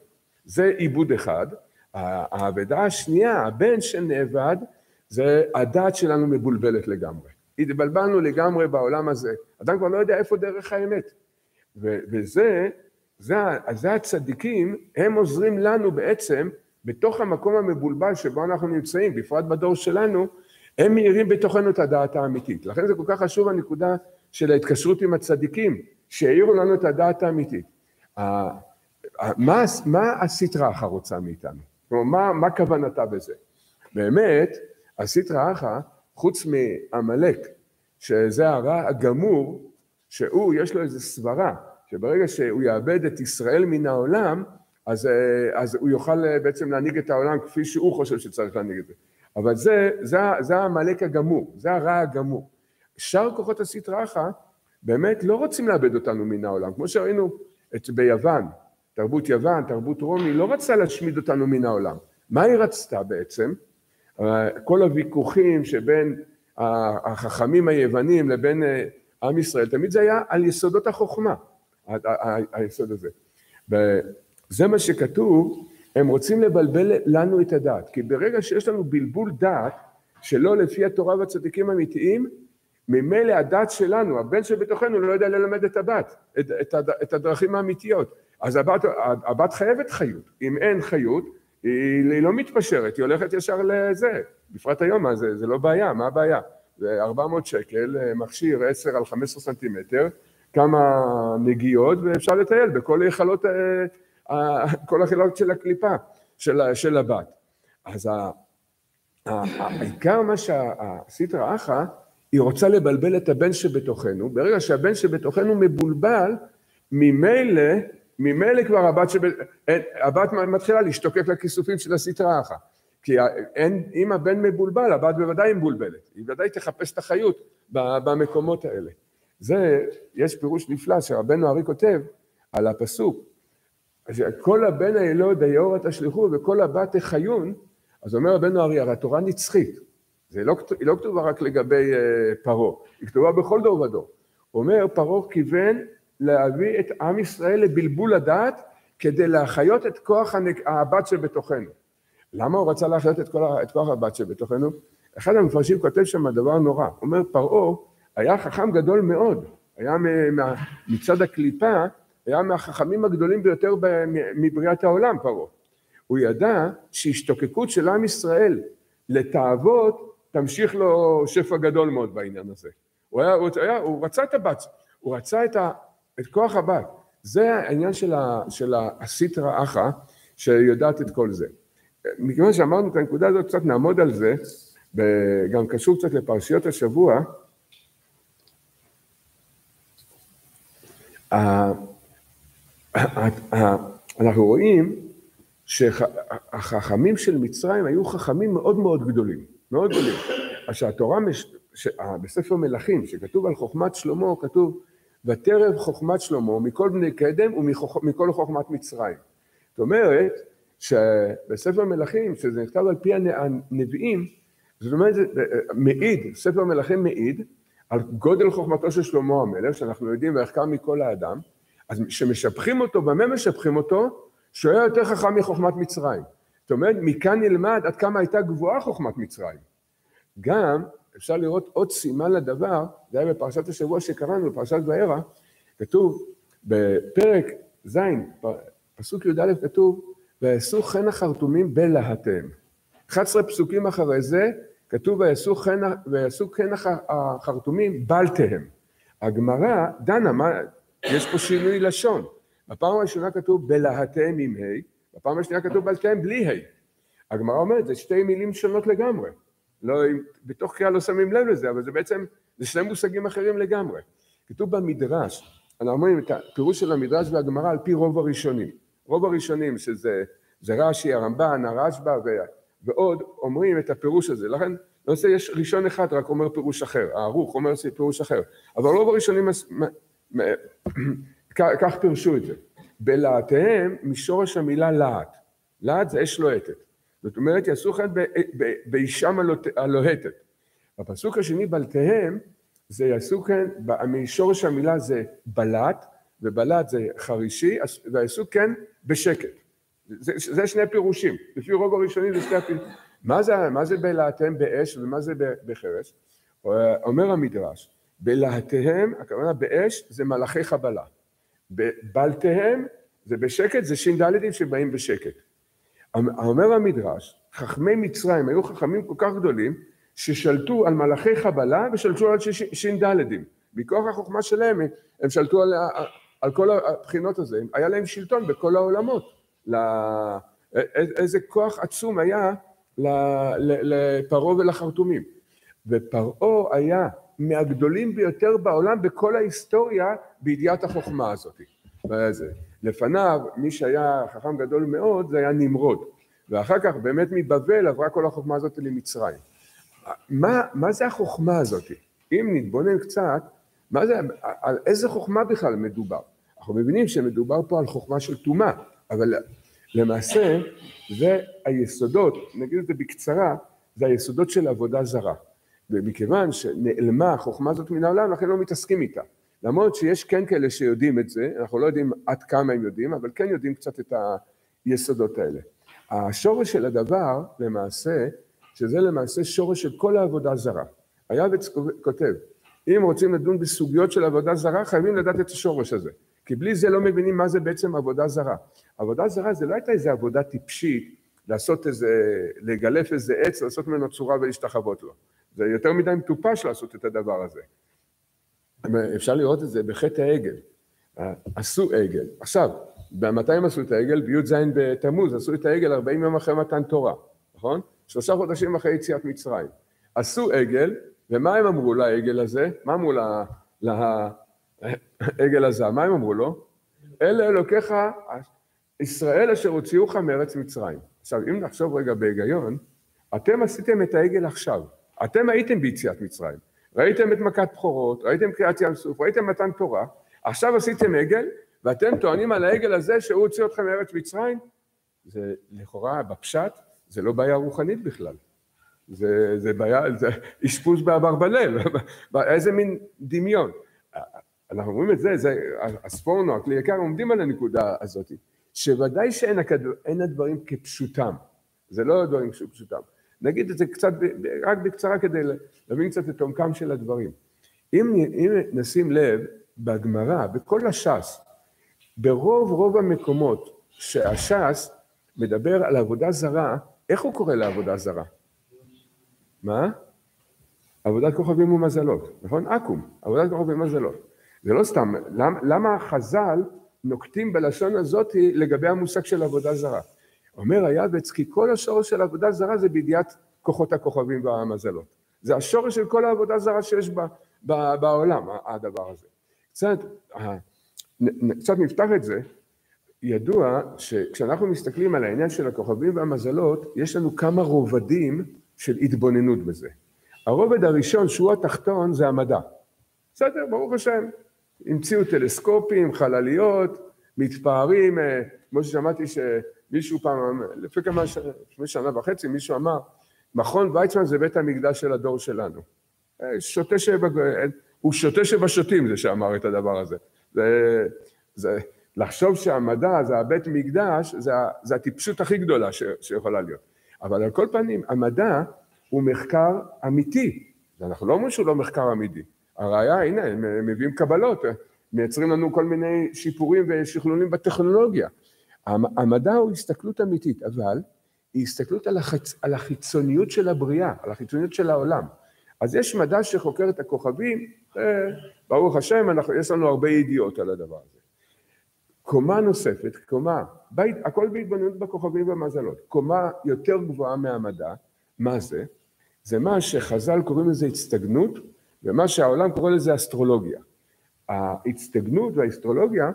זה עיבוד אחד. האבדה השנייה, הבן שנאבד, זה הדעת שלנו מבולבלת לגמרי. התבלבלנו לגמרי בעולם הזה. אדם כבר לא יודע איפה דרך האמת. וזה, זה, זה הצדיקים, הם עוזרים לנו בעצם, בתוך המקום המבולבל שבו אנחנו נמצאים, בפרט בדור שלנו, הם מאירים בתוכנו את הדעת האמיתית. לכן זה כל כך חשוב הנקודה של ההתקשרות עם הצדיקים, שהאירו לנו את הדעת האמיתית. מה, מה הסטרא אחא רוצה מאיתנו? כלומר, מה, מה כוונתה בזה? באמת, הסטרא אחא, חוץ מעמלק, שזה הרע הגמור, שהוא, יש לו איזו סברה, שברגע שהוא יאבד את ישראל מן העולם, אז, אה, אז הוא יוכל אה, בעצם להנהיג את העולם כפי שהוא חושב שצריך להנהיג את זה. אבל זה, זה, זה העמלק הגמור, זה הרע הגמור. שאר כוחות הסטרא אחא באמת לא רוצים לאבד אותנו מן העולם, כמו שראינו את, ביוון, תרבות יוון, תרבות רומי, לא רצתה להשמיד אותנו מן העולם. מה היא רצתה בעצם? אה, כל הוויכוחים שבין החכמים היוונים לבין עם ישראל, תמיד זה היה על יסודות החוכמה, היסוד הזה. וזה מה שכתוב, הם רוצים לבלבל לנו את הדעת, כי ברגע שיש לנו בלבול דעת שלא לפי התורה והצדיקים האמיתיים, ממילא הדת שלנו, הבן שבתוכנו לא יודע ללמד את הבת, את, את, את הדרכים האמיתיות. אז הבת, הבת חייבת חיות, אם אין חיות, היא, היא לא מתפשרת, היא הולכת ישר לזה, בפרט היום, זה, זה לא בעיה, מה הבעיה? זה 400 שקל, אה, מכשיר 10 על 15 סנטימטר, כמה נגיעות, ואפשר לטייל בכל היכלות, אה, כל היכלות של הקליפה של, של הבת. אז העיקר מה שהסטרא אחא, היא רוצה לבלבל את הבן שבתוכנו, ברגע שהבן שבתוכנו מבולבל, ממילא, ממילא כבר הבת, שב, הבת מתחילה להשתוקק לכיסופים של הסטרא אחא. כי אין, אם הבן מבולבל, הבת בוודאי מבולבלת, היא ודאי תחפש את החיות במקומות האלה. זה, יש פירוש נפלא שרבנו ארי כותב על הפסוק, כל הבן הילוד היאורה תשליכו וכל הבת תחיון, אז אומר רבנו ארי, הרי התורה נצחית, זה לא, היא לא כתובה רק לגבי uh, פרעה, היא כתובה בכל דור ודור. הוא אומר, פרעה כיוון להביא את עם ישראל לבלבול הדעת כדי להחיות את כוח הבת שבתוכנו. למה הוא רצה להחיות את, כל, את כוח הבת שבתוכנו? אחד המפרשים כותב שם דבר נורא, אומר פרעה היה חכם גדול מאוד, היה מצד הקליפה, היה מהחכמים הגדולים ביותר מבריאת העולם פרעה. הוא ידע שהשתוקקות של עם ישראל לתאוות תמשיך לו שפע גדול מאוד בעניין הזה. הוא, היה, הוא, היה, הוא רצה את הבת, הוא רצה את, ה, את כוח הבת. זה העניין של הסטרא אחא שיודעת את כל זה. מכיוון שאמרנו את הנקודה הזאת, קצת נעמוד על זה, וגם קשור קצת לפרשיות השבוע. אנחנו רואים שהחכמים של מצרים היו חכמים מאוד מאוד גדולים, מאוד גדולים. אז שהתורה, בספר מלכים, שכתוב על חוכמת שלמה, כתוב, ותרב חוכמת שלמה מכל בני קדם ומכל חוכמת מצרים. זאת אומרת, שבספר מלכים, שזה נכתב על פי הנביאים, זאת אומרת, זה מעיד, ספר מלכים מעיד על גודל חוכמתו של שלמה המלך, שאנחנו יודעים ויחקר מכל האדם, אז כשמשבחים אותו, במה משבחים אותו? שהוא היה יותר חכם מחוכמת מצרים. זאת אומרת, מכאן נלמד עד כמה הייתה גבוהה חוכמת מצרים. גם, אפשר לראות עוד סימן לדבר, זה היה בפרשת השבוע שקראנו, בפרשת וארא, כתוב בפרק ז', פסוק י"א כתוב, ויעשו חן החרטומים בלהטיהם. 11 פסוקים אחרי זה, כתוב ויעשו חן החרטומים בלתיהם. הגמרא דנה, מה, יש פה שינוי לשון. בפעם הראשונה כתוב בלהטיהם עם ה', בפעם השנייה כתוב בלתיהם בלי ה'. הגמרא אומרת, זה שתי מילים שונות לגמרי. לא, בתוך קריאה לא שמים לב לזה, אבל זה בעצם, זה שני מושגים אחרים לגמרי. כתוב במדרש, אנחנו אומרים את הפירוש של המדרש והגמרא על פי רוב הראשונים. רוב הראשונים, שזה רש"י, הרמב"ן, הרשב"א ועוד, אומרים את הפירוש הזה. לכן, למעשה יש ראשון אחד רק אומר פירוש אחר, הערוך אומר פירוש אחר. אבל רוב הראשונים כך פירשו את זה. בלהטיהם משורש המילה להט. להט זה אש לוהטת. זאת אומרת, יעשו חן באישם הלוהטת. בפסוק השני, בלתיהם, זה יעשו כן, משורש המילה זה בלט, ובלט זה חרישי, ויעשו כן בשקט. זה, זה שני פירושים, לפי רוב הראשונים זה שני הפירושים. מה זה, מה זה בלהטיהם באש ומה זה בחרש? אומר המדרש, בלהטיהם, הכוונה באש זה מלאכי חבלה. בבלטיהם זה בשקט, זה ש"דים שבאים בשקט. אומר המדרש, חכמי מצרים היו חכמים כל כך גדולים, ששלטו על מלאכי חבלה ושלטו על ש"דים. מכוח החוכמה שלהם הם שלטו על, על כל הבחינות הזה, היה להם שלטון בכל העולמות. איזה כוח עצום היה לפרעה ולחרטומים. ופרעה היה מהגדולים ביותר בעולם בכל ההיסטוריה בידיעת החוכמה הזאת. וזה. לפניו, מי שהיה חכם גדול מאוד זה היה נמרוד, ואחר כך באמת מבבל עברה כל החוכמה הזאת למצרים. מה, מה זה החוכמה הזאת? אם נתבונן קצת, מה זה, על איזה חוכמה בכלל מדובר? אנחנו מבינים שמדובר פה על חוכמה של טומאה, אבל למעשה זה היסודות, נגיד את זה בקצרה, זה היסודות של עבודה זרה. ומכיוון שנעלמה החוכמה הזאת מן העולם, לכן לא מתעסקים איתה. למרות שיש כן כאלה שיודעים את זה, אנחנו לא יודעים עד כמה הם יודעים, אבל כן יודעים קצת את היסודות האלה. השורש של הדבר, למעשה, שזה למעשה שורש של כל העבודה זרה. היעבץ כותב, אם רוצים לדון בסוגיות של עבודה זרה, חייבים לדעת את השורש הזה. כי בלי זה לא מבינים מה זה בעצם עבודה זרה. עבודה זרה זה לא הייתה איזה עבודה טיפשית, לעשות איזה, לגלף איזה עץ, לעשות ממנו צורה ולהשתחוות לו. זה יותר מדי מטופש לעשות את הדבר הזה. אפשר לראות את זה בחטא העגל. עשו עגל. עכשיו, מתי הם עשו את העגל? בי"ז בתמוז, עשו את העגל 40 יום אחרי מתן תורה, נכון? שלושה חודשים אחרי יציאת מצרים. עשו עגל, ומה הם אמרו לעגל הזה? מה אמרו לעגל הזה? מה הם אמרו לו? אלה אלוקיך, ישראל אשר הוציאוך מארץ מצרים. עכשיו, אם נחשוב רגע בהיגיון, אתם עשיתם את העגל עכשיו. אתם הייתם ביציאת מצרים. ראיתם את מכת בכורות, ראיתם קריאת ים סוף, ראיתם מתן תורה, עכשיו עשיתם עגל, ואתם טוענים על העגל הזה שהוא הוציא אתכם מארץ מצרים? זה לכאורה, בפשט, זה לא בעיה רוחנית בכלל. זה, זה בעיה, זה אשפוז באברבנאל, *laughs* איזה מין דמיון. אנחנו אומרים את זה, זה הספורנו, הכלי יקר, עומדים על הנקודה הזאת, שוודאי שאין הכדור, הדברים כפשוטם, זה לא דברים כפשוטם. נגיד את זה קצת, רק בקצרה כדי להבין קצת את עומקם של הדברים. אם, אם נשים לב, בגמרא, בכל הש"ס, ברוב רוב המקומות שהש"ס מדבר על עבודה זרה, איך הוא קורא לעבודה זרה? מה? עבודת כוכבים ומזלות, נכון? אקו"ם, עבודת כוכבים ומזלות. זה לא סתם, למה, למה חז"ל נוקטים בלשון הזאתי לגבי המושג של עבודה זרה? אומר היעבץ, כי כל השורש של עבודה זרה זה בידיעת כוחות הכוכבים והמזלות. זה השורש של כל העבודה זרה שיש בה, בה, בעולם, הדבר הזה. קצת, קצת נפתח את זה, ידוע שכשאנחנו מסתכלים על העניין של הכוכבים והמזלות, יש לנו כמה רובדים של התבוננות בזה. הרובד הראשון, שהוא התחתון, זה המדע. בסדר, ברוך השם. המציאו טלסקופים, חלליות, מתפארים, אה, כמו ששמעתי שמישהו פעם, לפני כמה שנה, לפני שנה וחצי, מישהו אמר, מכון ויצמן זה בית המקדש של הדור שלנו. אה, שוטה שבג... אה, הוא שוטה שבשוטים זה שאמר את הדבר הזה. זה, זה, לחשוב שהמדע זה הבית מקדש, זה, זה הטיפשות הכי גדולה ש, שיכולה להיות. אבל על כל פנים, המדע הוא מחקר אמיתי. אנחנו לא אומרים שהוא לא מחקר אמיתי. הראיה, הנה, הם מביאים קבלות, מייצרים לנו כל מיני שיפורים ושכלולים בטכנולוגיה. המדע הוא הסתכלות אמיתית, אבל היא הסתכלות על, החצ... על החיצוניות של הבריאה, על החיצוניות של העולם. אז יש מדע שחוקר את הכוכבים, ברוך השם, אנחנו, יש לנו הרבה ידיעות על הדבר הזה. קומה נוספת, קומה, בית, הכל בהתבוננות בכוכבים ובמזלות, קומה יותר גבוהה מהמדע, מה זה? זה מה שחז"ל קוראים לזה הצטגנות, ומה שהעולם קורא לזה אסטרולוגיה. ההצטגנות והאסטרולוגיה,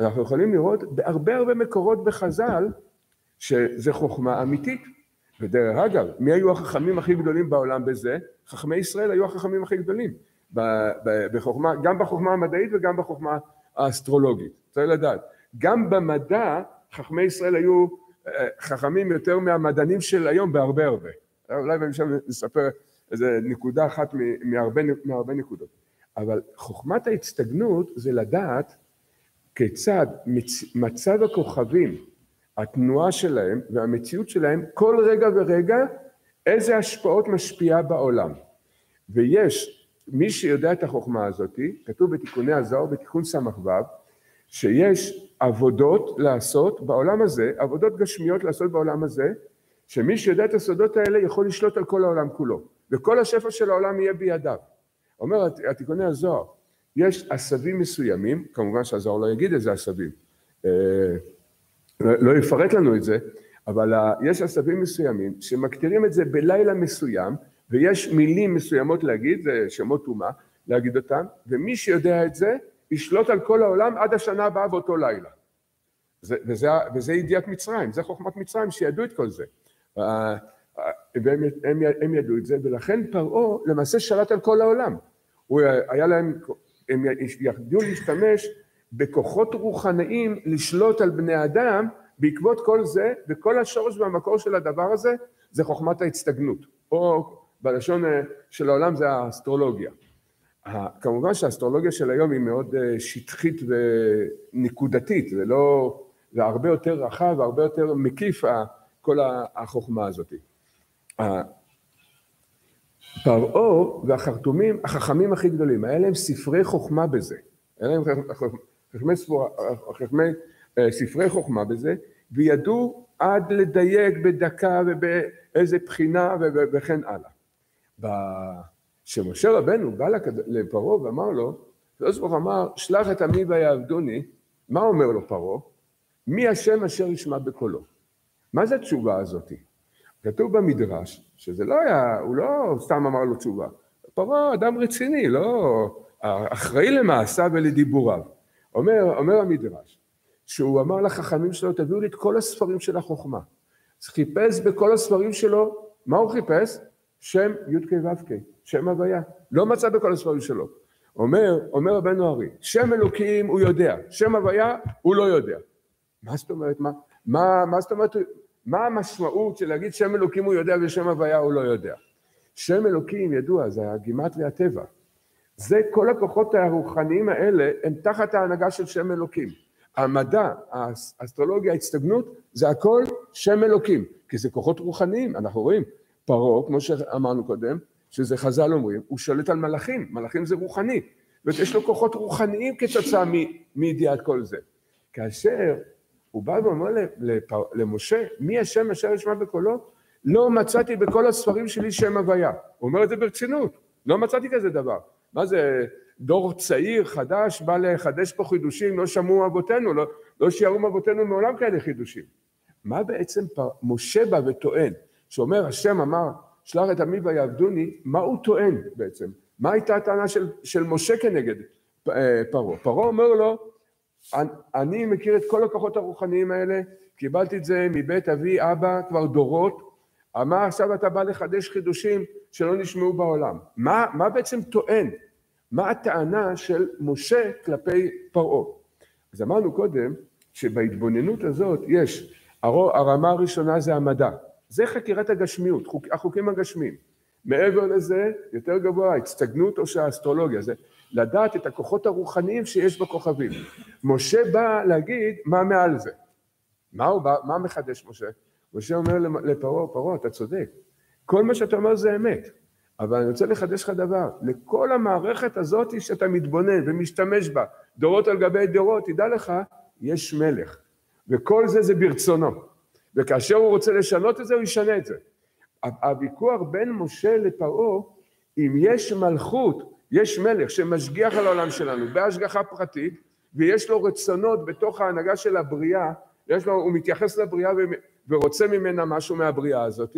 אנחנו יכולים לראות בהרבה הרבה מקורות בחז"ל, שזה חוכמה אמיתית. ודרך אגב, מי היו החכמים הכי גדולים בעולם בזה? חכמי ישראל היו החכמים הכי גדולים. בחוכמה, גם בחוכמה המדעית וגם בחוכמה האסטרולוגית. צריך לדעת. גם במדע, חכמי ישראל היו אה, חכמים יותר מהמדענים של היום בהרבה הרבה. אולי בהמשך נספר איזה נקודה אחת מהרבה, מהרבה נקודות. אבל חוכמת ההצטגנות זה לדעת כיצד מצב הכוכבים התנועה שלהם והמציאות שלהם כל רגע ורגע איזה השפעות משפיעה בעולם. ויש, מי שיודע את החוכמה הזאת, כתוב בתיקוני הזוהר בתיקון ס"ו, שיש עבודות לעשות בעולם הזה, עבודות גשמיות לעשות בעולם הזה, שמי שיודע את הסודות האלה יכול לשלוט על כל העולם כולו, וכל השפע של העולם יהיה בידיו. אומר התיקוני הזוהר, יש עשבים מסוימים, כמובן שהזוהר לא יגיד איזה עשבים, אה, לא, לא יפרט לנו את זה, אבל יש עשבים מסוימים שמקטירים את זה בלילה מסוים, ויש מילים מסוימות להגיד, זה שמות טומאה, להגיד אותם, ומי שיודע את זה, ישלוט על כל העולם עד השנה הבאה באותו לילה. זה, וזה, וזה ידיעת מצרים, זה חוכמת מצרים שידעו את כל זה. אה, אה, והם הם, הם ידעו את זה, ולכן פרעה למעשה שלט על כל העולם. הוא היה להם, הם ידעו להשתמש בכוחות רוחניים לשלוט על בני אדם, בעקבות כל זה, וכל השורש והמקור של הדבר הזה, זה חוכמת ההצטגנות, או בלשון אה, של העולם זה האסטרולוגיה. כמובן שהאסטרולוגיה של היום היא מאוד שטחית ונקודתית, זה לא זה הרבה יותר רחב והרבה יותר מקיף כל החוכמה הזאת. פרעה והחרטומים, החכמים הכי גדולים, היה להם ספרי חוכמה בזה, היה להם חכמי, ספור, חכמי אה, ספרי חוכמה בזה, וידעו עד לדייק בדקה ובאיזה בחינה וכן הלאה. כשמשה רבנו בא לפרעה ואמר לו, הקדוש ברוך אמר, שלח את עמי ויעבדוני, מה אומר לו פרעה? מי השם אשר ישמע בקולו? מה זה התשובה הזאת? כתוב במדרש, שזה לא היה, הוא לא סתם אמר לו תשובה, פרעה אדם רציני, לא אחראי למעשיו ולדיבוריו. אומר, אומר המדרש, שהוא אמר לחכמים שלו, תביאו לי את כל הספרים של החוכמה. אז חיפש בכל הספרים שלו, מה הוא חיפש? שם י"ק ו"ק, שם הוויה. לא מצא בכל הספרים שלו. אומר, אומר רבנו ארי, שם אלוקים הוא יודע, שם הוויה הוא לא יודע. מה זאת אומרת? מה, מה, מה זאת אומרת? מה המשמעות של להגיד שם אלוקים הוא יודע ושם הוויה הוא לא יודע? שם אלוקים ידוע, זה הגימטרי הטבע. זה כל הכוחות הרוחניים האלה הם תחת ההנהגה של שם אלוקים. המדע, האסטרולוגיה, ההצטגנות, זה הכל שם אלוקים, כי זה כוחות רוחניים, אנחנו רואים. פרעה, כמו שאמרנו קודם, שזה חז"ל אומרים, הוא שולט על מלאכים, מלאכים זה רוחני, ויש לו כוחות רוחניים כתוצאה מידיעת כל זה. כאשר הוא בא ואומר למשה, מי השם אשר ישמע בקולו? לא מצאתי בכל הספרים שלי שם הוויה. הוא אומר את זה ברצינות, לא מצאתי כזה דבר. מה זה, דור צעיר, חדש, בא לחדש פה חידושים, לא שמעו אבותינו, לא, לא שיערו אבותינו מעולם כאלה חידושים. מה בעצם. משה בא וטוען, שאומר השם אמר, שלח את עמי ויעבדוני, מה הוא טוען בעצם? מה הייתה הטענה של, של משה כנגד אה, פרעה? פרעה אומר לו, אני מכיר את כל הכוחות הרוחניים האלה, קיבלתי את זה מבית אבי, אבא, כבר דורות. אמר עכשיו אתה בא לחדש חידושים שלא נשמעו בעולם. מה, מה בעצם טוען? מה הטענה של משה כלפי פרעה? אז אמרנו קודם שבהתבוננות הזאת יש, הרמה הראשונה זה המדע, זה חקירת הגשמיות, חוק, החוקים הגשמיים. מעבר לזה, יותר גבוה, ההצטגנות או שהאסטרולוגיה, זה לדעת את הכוחות הרוחניים שיש בכוכבים. משה בא להגיד מה מעל זה. מה הוא בא, מה מחדש משה? משה אומר לפרעה, פרעה, אתה צודק, כל מה שאתה אומר זה אמת, אבל אני רוצה לחדש לך דבר, לכל המערכת הזאת שאתה מתבונן ומשתמש בה, דורות על גבי דורות, תדע לך, יש מלך, וכל זה זה ברצונו, וכאשר הוא רוצה לשנות את זה, הוא ישנה את זה. הוויכוח בין משה לפרעה, אם יש מלכות, יש מלך שמשגיח על העולם שלנו בהשגחה פרטית, ויש לו רצונות בתוך ההנהגה של הבריאה, יש לו, הוא מתייחס לבריאה ורוצה ממנה משהו מהבריאה הזאת,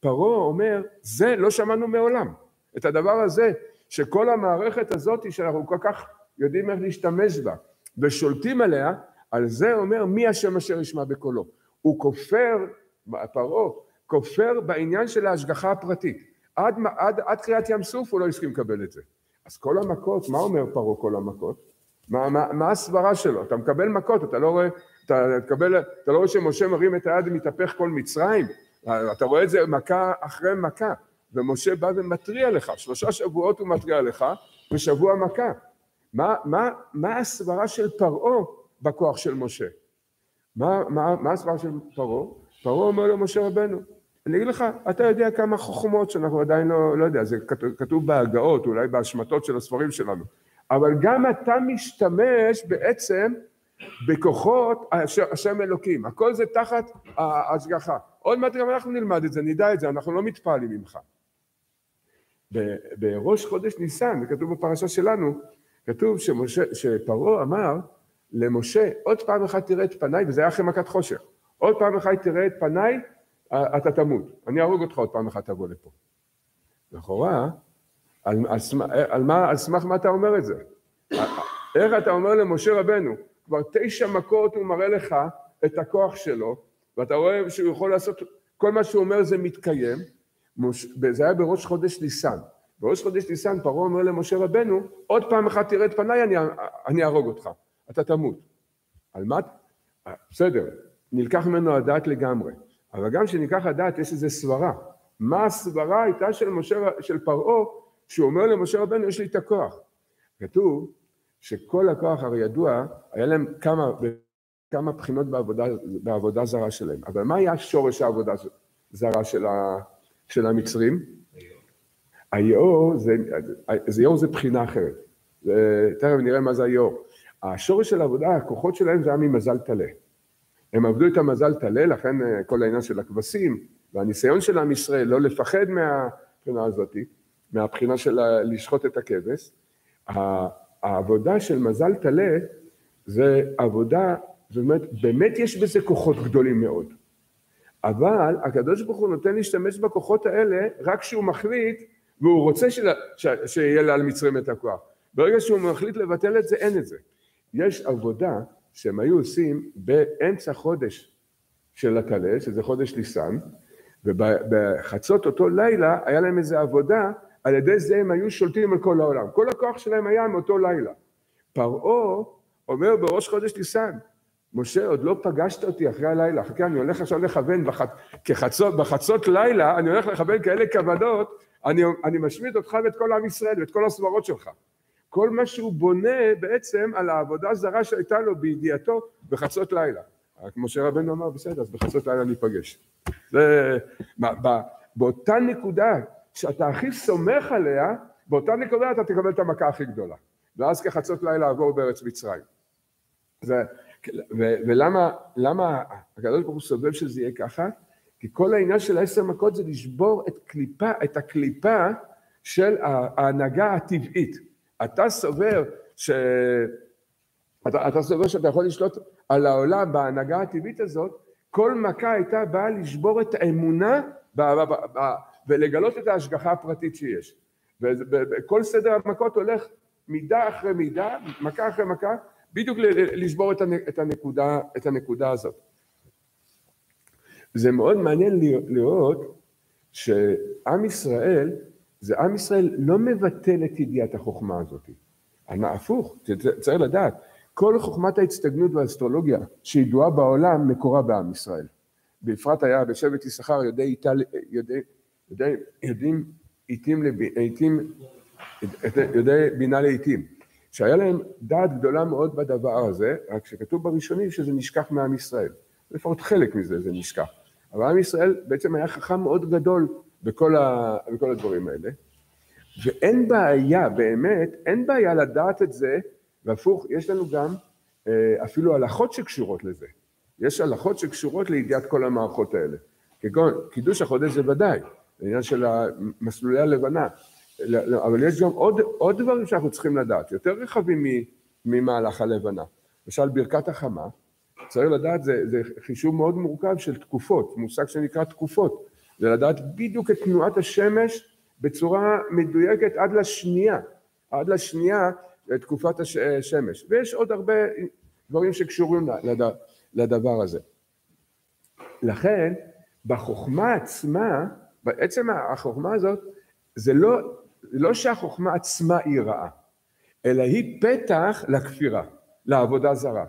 פרעה אומר, זה לא שמענו מעולם. את הדבר הזה, שכל המערכת הזאת שאנחנו כל כך יודעים איך להשתמש בה ושולטים עליה, על זה אומר מי השם אשר ישמע בקולו. הוא כופר, פרעה, כופר בעניין של ההשגחה הפרטית. עד, עד, עד קריאת ים סוף הוא לא הסכים לקבל את זה. אז כל המכות, מה אומר פרעה כל המכות? מה, מה, מה הסברה שלו? אתה מקבל מכות, אתה לא רואה, אתה, תקבל, אתה לא רואה שמשה מרים את היד ומתהפך כל מצרים? אתה רואה את זה מכה אחרי מכה, ומשה בא ומתריע לך, שלושה שבועות הוא מתריע לך, ושבוע מכה. מה, מה, מה הסברה של פרעה בכוח של משה? מה, מה, מה הסברה של פרעה? פרעה אומר למשה רבנו, אני אגיד לך, אתה יודע כמה חוכמות שאנחנו עדיין לא, לא יודע, זה כתוב בהגאות, אולי בהשמטות של הספרים שלנו, אבל גם אתה משתמש בעצם בכוחות השם אלוקים, הכל זה תחת ההשגחה. עוד מעט גם אנחנו נלמד את זה, נדע את זה, אנחנו לא מתפעלים ממך. בראש חודש ניסן, זה כתוב בפרשה שלנו, כתוב שמשה, שפרעה אמר למשה, עוד פעם אחת תראה את פניי, וזה היה אחרי מכת חושך, עוד פעם אחת תראה את פניי, אתה תמות, אני אהרוג אותך עוד פעם אחת תבוא לפה. לכאורה, על, על, על, מה, על סמך מה אתה אומר את זה? איך אתה אומר למשה רבנו, כבר תשע מכות הוא מראה לך את הכוח שלו, ואתה רואה שהוא יכול לעשות, כל מה שהוא אומר זה מתקיים, זה היה בראש חודש ניסן. בראש חודש ניסן פרעה אומר למשה רבנו, עוד פעם אחת תראה את פניי, אני, אני אהרוג אותך, אתה תמות. על מה? בסדר, נלקח ממנו הדעת לגמרי, אבל גם כשנלקח הדעת יש איזו סברה. מה הסברה הייתה של, משה, של פרעה, שהוא אומר למשה רבנו, יש לי את הכוח. כתוב שכל הכוח הרי ידוע, היה להם כמה, כמה בחינות בעבודה, בעבודה זרה שלהם. אבל מה היה שורש העבודה זרה של, ה, של המצרים? היאור זה, זה זה בחינה אחרת. תכף נראה מה זה היאור. השורש של העבודה, הכוחות שלהם זה היה ממזל טלה. הם עבדו את המזל טלה, לכן אה, כל העניין של הכבשים, והניסיון של עם ישראל לא לפחד מהבחינה הזאת, מהבחינה של לשחוט את הכבש, העבודה של מזל טלה זה עבודה, זאת אומרת, באמת יש בזה כוחות גדולים מאוד. אבל הקדוש ברוך הוא נותן להשתמש בכוחות האלה רק כשהוא מחליט והוא רוצה שלה, ש, שיהיה לה על מצרים את הכוח. ברגע שהוא מחליט לבטל את זה, אין את זה. יש עבודה שהם היו עושים באמצע חודש של הטלה, שזה חודש ניסן, ובחצות אותו לילה היה להם איזו עבודה, על ידי זה הם היו שולטים על כל העולם. כל הכוח שלהם היה מאותו לילה. פרעה אומר בראש חודש ניסן, משה, עוד לא פגשת אותי אחרי הלילה, חכה, אני הולך עכשיו לכוון, בח... כחצות, בחצות לילה, אני הולך לכוון כאלה כוונות, אני, אני משמיד אותך ואת כל עם ישראל ואת כל הסברות שלך. כל מה שהוא בונה בעצם על העבודה הזרה שהייתה לו בידיעתו בחצות לילה. רק משה רבנו אמר, בסדר, אז בחצות לילה ניפגש. זה, באותה נקודה שאתה הכי סומך עליה, באותה נקודה אתה תקבל את המכה הכי גדולה. ואז כחצות לילה עבור בארץ מצרים. זה, ו, ולמה למה הקדוש ברוך הוא סובל שזה יהיה ככה? כי כל העניין של העשר מכות זה לשבור את קליפה, את הקליפה של ההנהגה הטבעית. אתה סובר ש... אתה, אתה סובר שאתה יכול לשלוט על העולם בהנהגה הטבעית הזאת, כל מכה הייתה באה לשבור את האמונה ב, ב, ב, ב, ולגלות את ההשגחה הפרטית שיש. וכל סדר המכות הולך מידה אחרי מידה, מכה אחרי מכה, בדיוק לשבור את הנקודה, את הנקודה הזאת. זה מאוד מעניין לראות שעם ישראל, זה עם ישראל לא מבטל את ידיעת החוכמה הזאת. הפוך, צריך לדעת, כל חוכמת ההצטגנות והאסטרולוגיה שידועה בעולם מקורה בעם ישראל. בפרט היה בשבט יששכר יודעי, יודעי, יודעי, יודעים עיתים, עיתים, יודעי בינה לעיתים, שהיה להם דעת גדולה מאוד בדבר הזה, רק שכתוב בראשונים שזה נשכח מעם ישראל. לפחות חלק מזה זה נשכח. אבל עם ישראל בעצם היה חכם מאוד גדול בכל, ה, בכל הדברים האלה. ואין בעיה, באמת, אין בעיה לדעת את זה, והפוך, יש לנו גם אה, אפילו הלכות שקשורות לזה. יש הלכות שקשורות לידיעת כל המערכות האלה. כגון, קידוש החודש זה ודאי, העניין של מסלולי הלבנה, אבל יש גם עוד, עוד דברים שאנחנו צריכים לדעת, יותר רחבים ממהלך הלבנה. למשל, ברכת החמה, צריך לדעת, זה, זה חישוב מאוד מורכב של תקופות, מושג שנקרא תקופות. זה לדעת בדיוק את תנועת השמש בצורה מדויקת עד לשנייה, עד לשנייה תקופת השמש. ויש עוד הרבה דברים שקשורים לדבר הזה. לכן, בחוכמה עצמה, בעצם החוכמה הזאת, זה לא, לא שהחוכמה עצמה היא רעה, אלא היא פתח לכפירה, לעבודה זרה.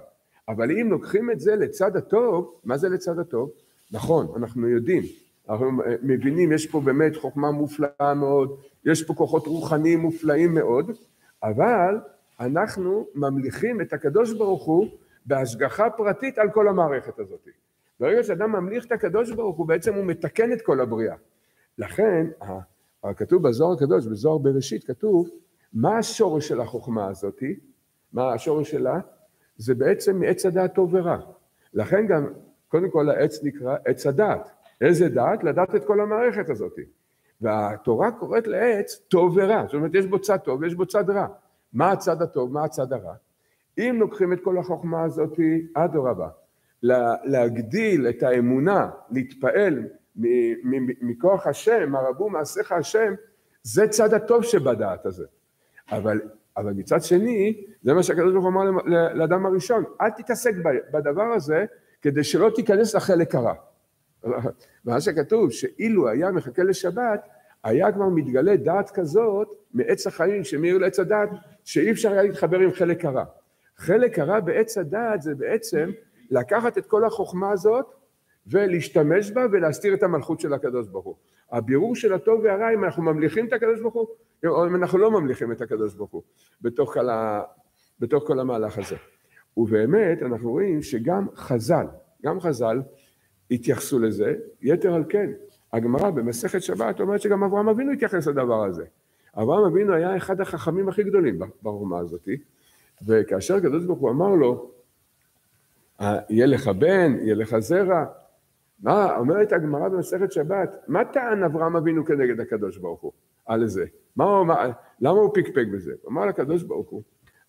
אבל אם לוקחים את זה לצד הטוב, מה זה לצד הטוב? נכון, אנחנו יודעים, אנחנו מבינים, יש פה באמת חוכמה מופלאה מאוד, יש פה כוחות רוחניים מופלאים מאוד, אבל אנחנו ממליכים את הקדוש ברוך הוא בהשגחה פרטית על כל המערכת הזאת. ברגע שאדם ממליך את הקדוש ברוך הוא, בעצם הוא מתקן את כל הבריאה. לכן, כתוב בזוהר הקדוש, בזוהר בראשית, כתוב, מה השורש של החוכמה הזאת? מה השורש שלה? זה בעצם עץ הדעת טוב ורע. לכן גם, קודם כל העץ נקרא עץ הדעת. איזה דעת? לדעת את כל המערכת הזאת. והתורה קוראת לעץ טוב ורע, זאת אומרת יש בו צד טוב ויש בו צד רע. מה הצד הטוב, מה הצד הרע. אם לוקחים את כל החוכמה הזאת, אדרבה, להגדיל את האמונה, להתפעל מכוח השם, הרבו מעשיך השם, זה צד הטוב שבדעת הזה. אבל, אבל מצד שני, זה מה שהקדוש ברוך הוא אמר לאדם הראשון, אל תתעסק בדבר הזה כדי שלא תיכנס לחלק הרע. מה שכתוב, שאילו היה מחכה לשבת, היה כבר מתגלה דעת כזאת מעץ החיים שמאיר לעץ הדעת, שאי אפשר היה להתחבר עם חלק הרע. חלק הרע בעץ הדעת זה בעצם לקחת את כל החוכמה הזאת ולהשתמש בה ולהסתיר את המלכות של הקדוש ברוך הוא. הבירור של הטוב והרע, אם אנחנו ממליכים את הקדוש ברוך הוא, או אם אנחנו לא ממליכים את הקדוש ברוך הוא, בתוך כל, ה... בתוך כל המהלך הזה. ובאמת, אנחנו רואים שגם חז"ל, גם חז"ל התייחסו לזה, יתר על כן, הגמרא במסכת שבת אומרת שגם אברהם אבינו התייחס לדבר הזה. אברהם אבינו היה אחד החכמים הכי גדולים ברמה הזאתי, וכאשר הקדוש ברוך הוא אמר לו, אה, יהיה לך בן, יהיה לך זרע, מה, אומרת הגמרא במסכת שבת, מה טען אברהם אבינו כנגד הקדוש ברוך הוא על זה? מה הוא, מה, למה הוא פיקפק בזה? הוא אמר לקדוש ברוך הוא,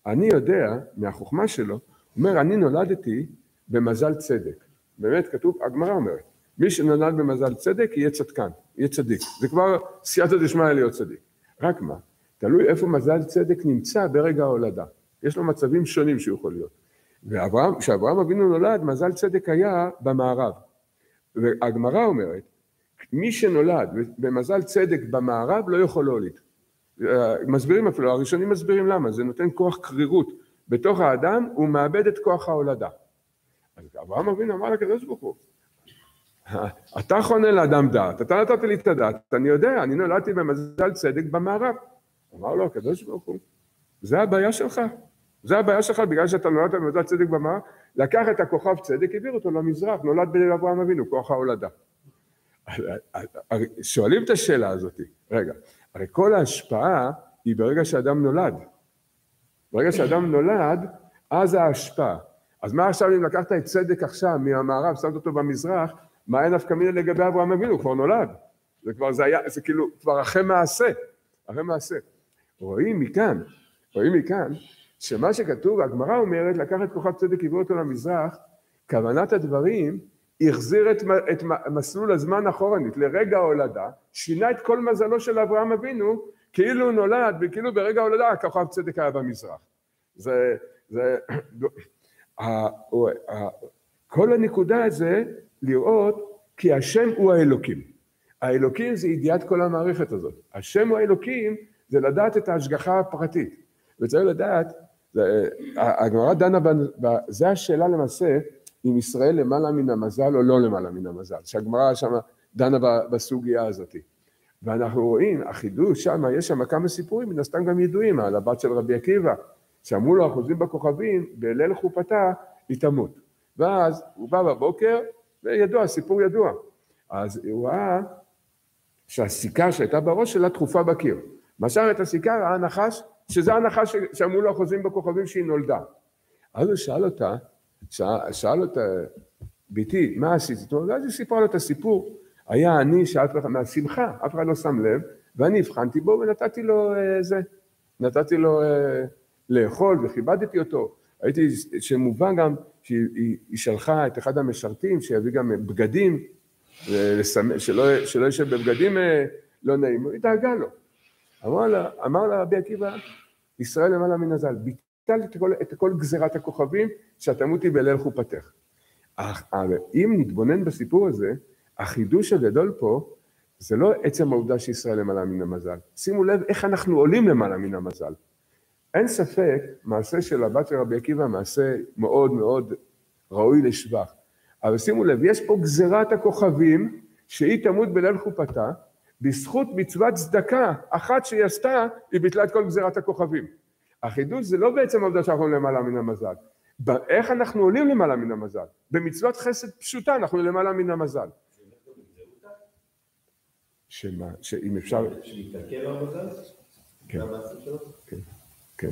אני יודע מהחוכמה שלו, אומר, אני נולדתי במזל צדק. באמת, כתוב, הגמרא אומרת, מי שנולד במזל צדק יהיה צדקן, יהיה צדיק. זה כבר סייעתא דשמיא להיות צדיק. רק מה, תלוי איפה מזל צדק נמצא ברגע ההולדה. יש לו מצבים שונים שהוא יכול להיות. וכשאברהם אבינו נולד, מזל צדק היה במערב. והגמרא אומרת, מי שנולד במזל צדק במערב לא יכול להוליד. מסבירים אפילו, הראשונים מסבירים למה, זה נותן כוח קרירות בתוך האדם, הוא מאבד את כוח ההולדה. אברהם אבינו אמר לקדוש ברוך הוא, אתה חונה לאדם דעת, אתה נתת לי את הדעת, אני יודע, אני נולדתי במזל צדק במערב. אמר לו הקדוש ברוך הוא, זה הבעיה שלך, זה הבעיה שלך, בגלל שאתה נולדת במזל צדק במערב, לקח את הכוכב צדק, העביר אותו למזרח, נולד בליל אברהם אבינו, כוח ההולדה. שואלים את השאלה הזאת, רגע, הרי כל ההשפעה היא ברגע שאדם נולד. ברגע שאדם נולד, אז ההשפעה. אז מה עכשיו אם לקחת את צדק עכשיו מהמערב, שמת אותו במזרח, מה אין נפקא מינה לגבי אברהם אבינו? הוא כבר נולד. זה כבר, זה היה, זה כאילו, כבר אחרי מעשה. אחרי מעשה. רואים מכאן, רואים מכאן, שמה שכתוב, הגמרא אומרת, לקחת כוכב צדק, הביא אותו למזרח, כוונת הדברים, החזיר את, את מסלול הזמן אחורנית, לרגע ההולדה, שינה את כל מזלו של אברהם אבינו, כאילו הוא נולד, וכאילו ברגע ההולדה הכוכב צדק היה במזרח. זה, זה, כל הנקודה זה לראות כי השם הוא האלוקים. האלוקים זה ידיעת כל המערכת הזאת. השם הוא האלוקים זה לדעת את ההשגחה הפרטית. וצריך לדעת, הגמרא דנה, זה השאלה למעשה, אם ישראל למעלה מן המזל או לא למעלה מן המזל, שהגמרא שם דנה בסוגיה הזאת. ואנחנו רואים, החידוש שם, יש שם כמה סיפורים, מן הסתם גם ידועים, על הבת של רבי עקיבא, שאמרו לו אחוזים בכוכבים, בליל חופתה היא תמות. ואז הוא בא בבוקר, וידוע, סיפור ידוע. אז הוא ראה שהסיכה שהייתה בראש שלה תכופה בקיר. מסר את הסיכה, ראה נחש, שזה הנחש שאמרו לו החוזים בכוכבים שהיא נולדה. אז הוא שאל אותה, שאל, שאל אותה, ביתי, מה עשית? ואז היא סיפרה לו את הסיפור. היה אני שאלתי לך מהשמחה, אף אחד לא שם לב, ואני הבחנתי בו ונתתי לו אה, זה, נתתי לו אה, לאכול וכיבדתי אותו. הייתי שמובן גם שהיא שלחה את אחד המשרתים שיביא גם בגדים, שלא, שלא ישב בבגדים אה, לא נעים, היא דאגה לו. אמר לה, אמר לה רבי עקיבא, ישראל למעלה מן הזל, ביטל את כל, את כל גזירת הכוכבים, שתמותי בליל חופתך. אך אם נתבונן בסיפור הזה, החידוש הגדול פה, זה לא עצם העובדה שישראל למעלה מן המזל. שימו לב איך אנחנו עולים למעלה מן המזל. אין ספק, מעשה של הבת של רבי עקיבא, מעשה מאוד מאוד ראוי לשבח. אבל שימו לב, יש פה גזירת הכוכבים, שהיא תמות בליל חופתה, בזכות מצוות צדקה אחת שהיא עשתה, היא ביטלה את כל גזירת הכוכבים. החידוש זה לא בעצם העובדה שאנחנו למעלה מן המזל. איך אנחנו עולים למעלה מן המזל? במצוות חסד פשוטה אנחנו למעלה מן המזל. שמה, שאם אפשר... שמתעכב המזל? כן. כן.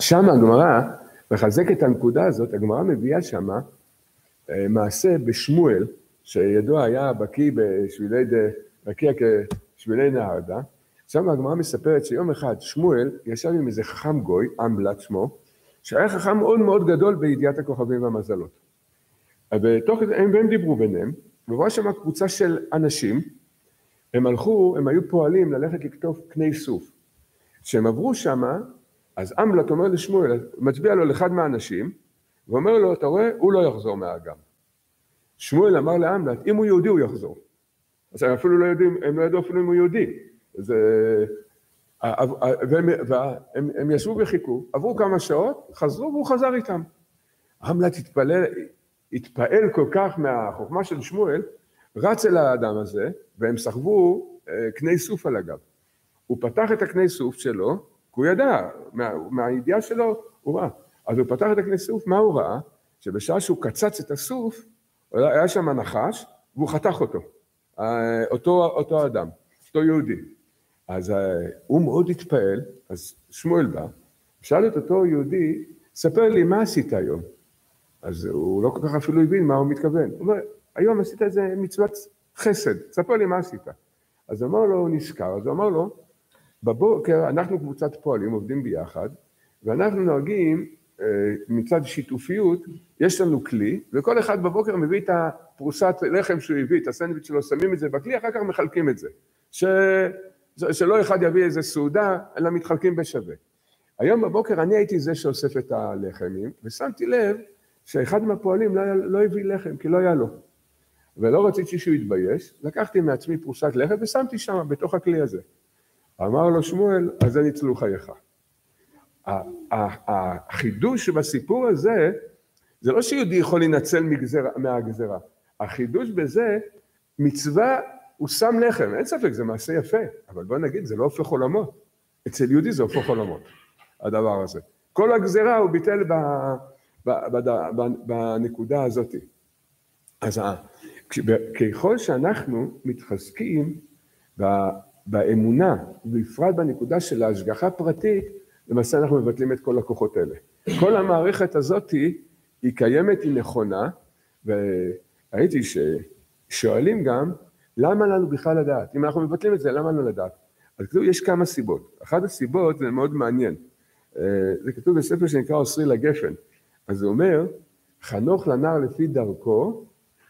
שם הגמרא מחזקת את הנקודה הזאת, הגמרא מביאה שם אה, מעשה בשמואל, שידוע היה בקיא בשבילי, בקיא כשבילי נהרדה, שם הגמרא מספרת שיום אחד שמואל ישב עם איזה חכם גוי, אמבלת שמו, שהיה חכם מאוד מאוד גדול בידיעת הכוכבים והמזלות. ותוך כדי, הם, דיברו ביניהם, ורואה שם קבוצה של אנשים, הם הלכו, הם היו פועלים ללכת לכתוב קני סוף. כשהם עברו שמה, אז אמבלט אומר לשמואל, מצביע לו לאחד מהאנשים, ואומר לו, אתה רואה, הוא לא יחזור מהאגם. שמואל אמר לאמלט, אם הוא יהודי הוא יחזור. אז הם אפילו לא יודעים, הם לא ידעו אפילו אם הוא יהודי. זה... והם, והם הם ישבו וחיכו, עברו כמה שעות, חזרו והוא חזר איתם. אמלט התפלל, התפעל כל כך מהחוכמה של שמואל, רץ אל האדם הזה, והם סחבו אה, קני סוף על הגב. הוא פתח את הקני סוף שלו, כי הוא ידע, מה, מהידיעה שלו, הוא ראה. אז הוא פתח את הקני סוף, מה הוא ראה? שבשעה שהוא קצץ את הסוף, היה שם נחש, והוא חתך אותו. אה, אותו, אותו אדם, אותו יהודי. אז אה, הוא מאוד התפעל, אז שמואל בא, שאל את אותו יהודי, ספר לי, מה עשית היום? אז הוא לא כל כך אפילו הבין מה הוא מתכוון. הוא אומר, היום עשית איזה מצוות חסד, ספר לי מה עשית. אז אמר לו, הוא נזכר, אז הוא אמר לו, בבוקר אנחנו קבוצת פועלים, עובדים ביחד, ואנחנו נוהגים אה, מצד שיתופיות, יש לנו כלי, וכל אחד בבוקר מביא את הפרוסת לחם שהוא הביא, את הסנדוויץ' שלו, שמים את זה בכלי, אחר כך מחלקים את זה. ש... שלא אחד יביא איזה סעודה, אלא מתחלקים בשווה. היום בבוקר אני הייתי זה שאוסף את הלחמים, ושמתי לב שאחד מהפועלים לא, לא הביא לחם, כי לא היה לו. ולא רציתי שהוא יתבייש, לקחתי מעצמי פרוסת לחם ושמתי שם, בתוך הכלי הזה. אמר לו שמואל, על זה ניצלו חייך. החידוש בסיפור הזה, זה לא שיהודי יכול להינצל מהגזרה. החידוש בזה, מצווה, הוא שם לחם, אין ספק, זה מעשה יפה, אבל בוא נגיד, זה לא הופך עולמות. אצל יהודי זה הופך עולמות, הדבר הזה. כל הגזרה הוא ביטל ב, ב, ב, ב, בנקודה הזאת. אז ככל שאנחנו מתחזקים באמונה, בפרט בנקודה של ההשגחה פרטית, למעשה אנחנו מבטלים את כל הכוחות האלה. כל המערכת הזאת היא קיימת, היא נכונה, וראיתי ששואלים גם, למה לנו בכלל לדעת? אם אנחנו מבטלים את זה, למה לנו לדעת? אז כתוב, יש כמה סיבות. אחת הסיבות, זה מאוד מעניין, אה, זה כתוב בספר שנקרא אוסרי לגפן, אז זה אומר, חנוך לנער לפי דרכו,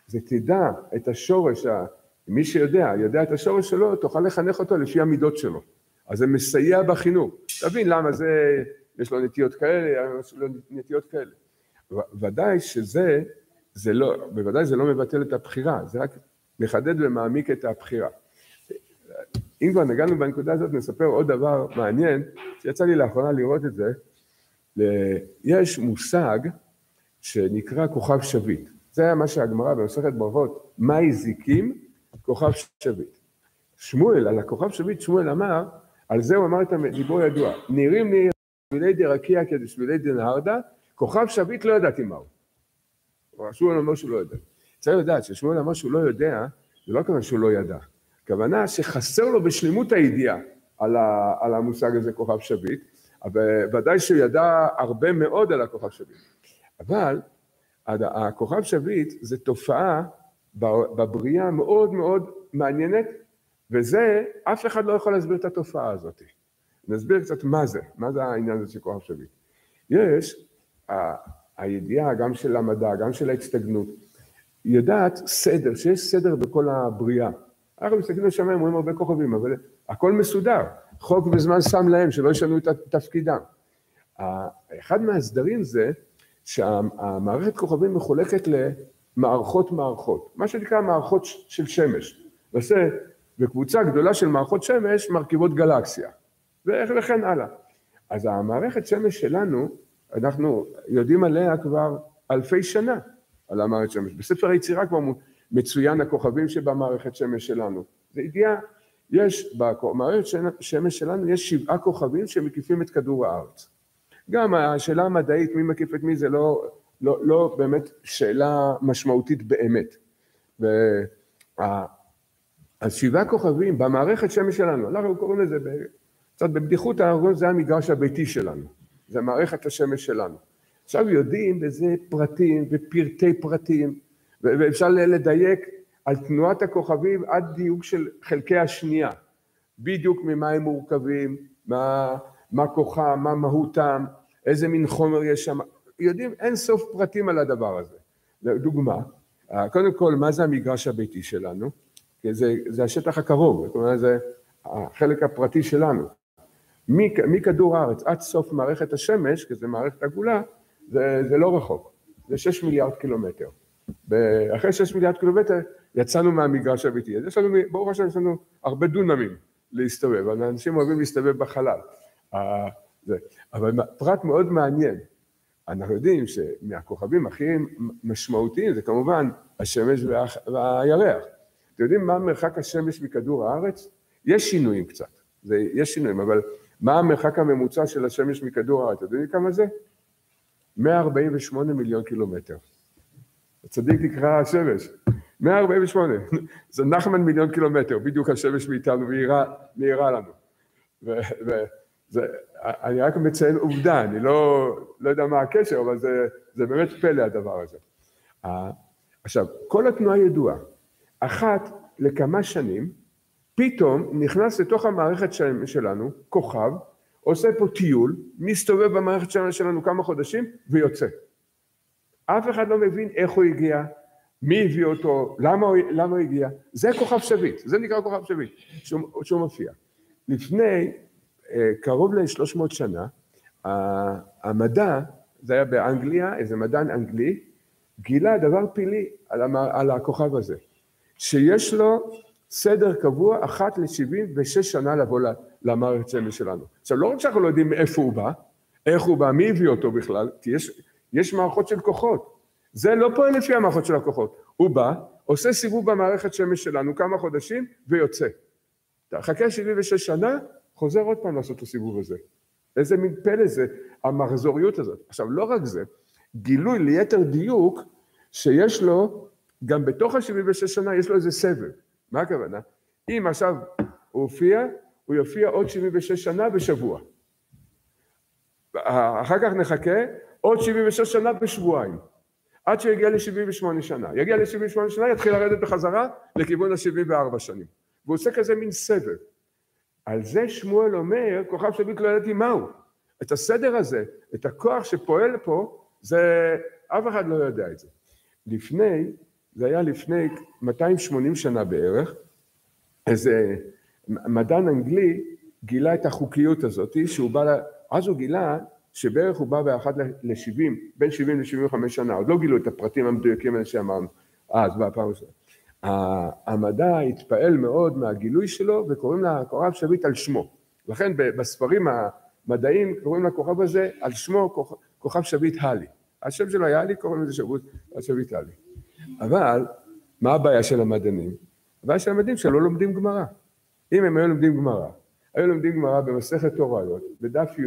זה תדע את השורש מי שיודע, יודע את השורש שלו, תוכל לחנך אותו לפי המידות שלו. אז זה מסייע בחינוך. תבין למה זה, יש לו נטיות כאלה, יש לו נטיות כאלה. ודאי שזה, זה לא, בוודאי זה לא מבטל את הבחירה, זה רק מחדד ומעמיק את הבחירה. אם כבר נגענו בנקודה הזאת, נספר עוד דבר מעניין, שיצא לי לאחרונה לראות את זה. יש מושג שנקרא כוכב שביט. זה היה מה שהגמרא במסכת ברכות, מה הזיקים כוכב שביט. שמואל, על הכוכב שביט, שמואל אמר, על זה הוא אמר את הדיבור הידוע, נראים לי שבילי דרקיע כשבילי דנהרדה, כוכב שביט לא ידעתי מהו. שמואל אמר שהוא לא יודע. צריך לדעת ששמואל אמר שהוא לא יודע, זה לא כמובן שהוא לא ידע. הכוונה שחסר לו בשלמות הידיעה על, ה, על המושג הזה כוכב שביט, אבל ודאי שהוא ידע הרבה מאוד על הכוכב שביט. אבל הכוכב שביט זה תופעה בבריאה מאוד מאוד מעניינת, וזה, אף אחד לא יכול להסביר את התופעה הזאת. נסביר קצת מה זה, מה זה העניין הזה של כוח שביט. יש, ה, הידיעה גם של המדע, גם של ההצטגנות, יודעת סדר, שיש סדר בכל הבריאה. אנחנו מסתכלים לשמיים, רואים הרבה כוכבים, אבל הכל מסודר. חוק וזמן שם להם, שלא ישנו את תפקידם. אחד מהסדרים זה שהמערכת כוכבים מחולקת מערכות מערכות, מה שנקרא מערכות של שמש. ועושה, וקבוצה גדולה של מערכות שמש מרכיבות גלקסיה, וכן הלאה. אז המערכת שמש שלנו, אנחנו יודעים עליה כבר אלפי שנה, על המערכת שמש. בספר היצירה כבר מצוין הכוכבים שבמערכת שמש שלנו. זה ידיעה, יש במערכת שמש שלנו, יש שבעה כוכבים שמקיפים את כדור הארץ. גם השאלה המדעית, מי מקיף את מי, זה לא, לא, לא באמת שאלה משמעותית באמת. אז שבעה כוכבים במערכת שמש שלנו, אנחנו קוראים לזה קצת בבדיחות, זה המגרש הביתי שלנו, זה מערכת השמש שלנו. עכשיו יודעים בזה פרטים ופרטי פרטים, ואפשר לדייק על תנועת הכוכבים עד דיוק של חלקי השנייה. בדיוק ממה הם מורכבים, מה, מה כוחם, מה מהותם, איזה מין חומר יש שם, יודעים אין סוף פרטים על הדבר הזה. דוגמה, קודם כל, מה זה המגרש הביתי שלנו? זה, זה השטח הקרוב, זאת אומרת, זה החלק הפרטי שלנו. מכדור הארץ עד סוף מערכת השמש, כי זה מערכת עגולה, זה, זה לא רחוק, זה 6 מיליארד קילומטר. אחרי 6 מיליארד קילומטר יצאנו מהמגרש הביתי. אז יש לנו, ברוך השם, יש לנו הרבה דונמים להסתובב, אנשים אוהבים להסתובב בחלל. אבל פרט מאוד מעניין, אנחנו יודעים שמהכוכבים הכי משמעותיים זה כמובן השמש והירח. אתם יודעים מה מרחק השמש מכדור הארץ? יש שינויים קצת, זה, יש שינויים, אבל מה המרחק הממוצע של השמש מכדור הארץ? אתם יודעים כמה זה? 148 מיליון קילומטר. הצדיק נקרא השמש, 148, זה נחמן מיליון קילומטר, בדיוק השמש מאיתנו מאירה לנו. וזה, אני רק מציין עובדה, אני לא, לא יודע מה הקשר, אבל זה, זה באמת פלא הדבר הזה. עכשיו, כל התנועה ידועה. אחת לכמה שנים, פתאום נכנס לתוך המערכת שלנו כוכב, עושה פה טיול, מסתובב במערכת שלנו כמה חודשים ויוצא. אף אחד לא מבין איך הוא הגיע, מי הביא אותו, למה הוא, למה הוא הגיע, זה כוכב שביט, זה נקרא כוכב שביט, שהוא, שהוא מופיע. לפני קרוב ל-300 שנה, המדע, זה היה באנגליה, איזה מדען אנגלי, גילה דבר פילי על, המ, על הכוכב הזה, שיש לו סדר קבוע אחת ל-76 שנה לבוא למערכת שמש שלנו. עכשיו, לא רק שאנחנו לא יודעים מאיפה הוא בא, איך הוא בא, מי הביא אותו בכלל, כי יש, יש מערכות של כוחות. זה לא פועל לפי המערכות של הכוחות. הוא בא, עושה סיבוב במערכת שמש שלנו כמה חודשים ויוצא. חכה 76 שנה, חוזר עוד פעם לעשות את הסיבוב הזה. איזה מין פלא זה, המחזוריות הזאת. עכשיו, לא רק זה, גילוי ליתר דיוק שיש לו, גם בתוך ה-76 שנה יש לו איזה סבב. מה הכוונה? אם עכשיו הוא הופיע, הוא יופיע עוד 76 שנה בשבוע. אחר כך נחכה עוד 76 שנה בשבועיים. עד שיגיע ל-78 שנה. יגיע ל-78 שנה, יתחיל לרדת בחזרה לכיוון ה-74 שנים. והוא עושה כזה מין סבב. על זה שמואל אומר, כוכב שביט לא ידעתי מהו. את הסדר הזה, את הכוח שפועל פה, זה, אף אחד לא יודע את זה. לפני, זה היה לפני 280 שנה בערך, איזה מדען אנגלי גילה את החוקיות הזאת, שהוא בא, אז הוא גילה שבערך הוא בא באחת ל-70, בין 70 ל-75 שנה, עוד לא גילו את הפרטים המדויקים האלה שאמרנו, אז בפעם הראשונה. המדע התפעל מאוד מהגילוי שלו וקוראים לכוכב שביט על שמו. לכן בספרים המדעיים קוראים לכוכב הזה על שמו כוכב שביט הלי. השם שלו היה הלי, קוראים לזה שביט, הלי. אבל מה הבעיה של המדענים? הבעיה של המדענים שלא לומדים גמרא. אם הם היו לומדים גמרא, היו לומדים גמרא במסכת תוריות, בדף י',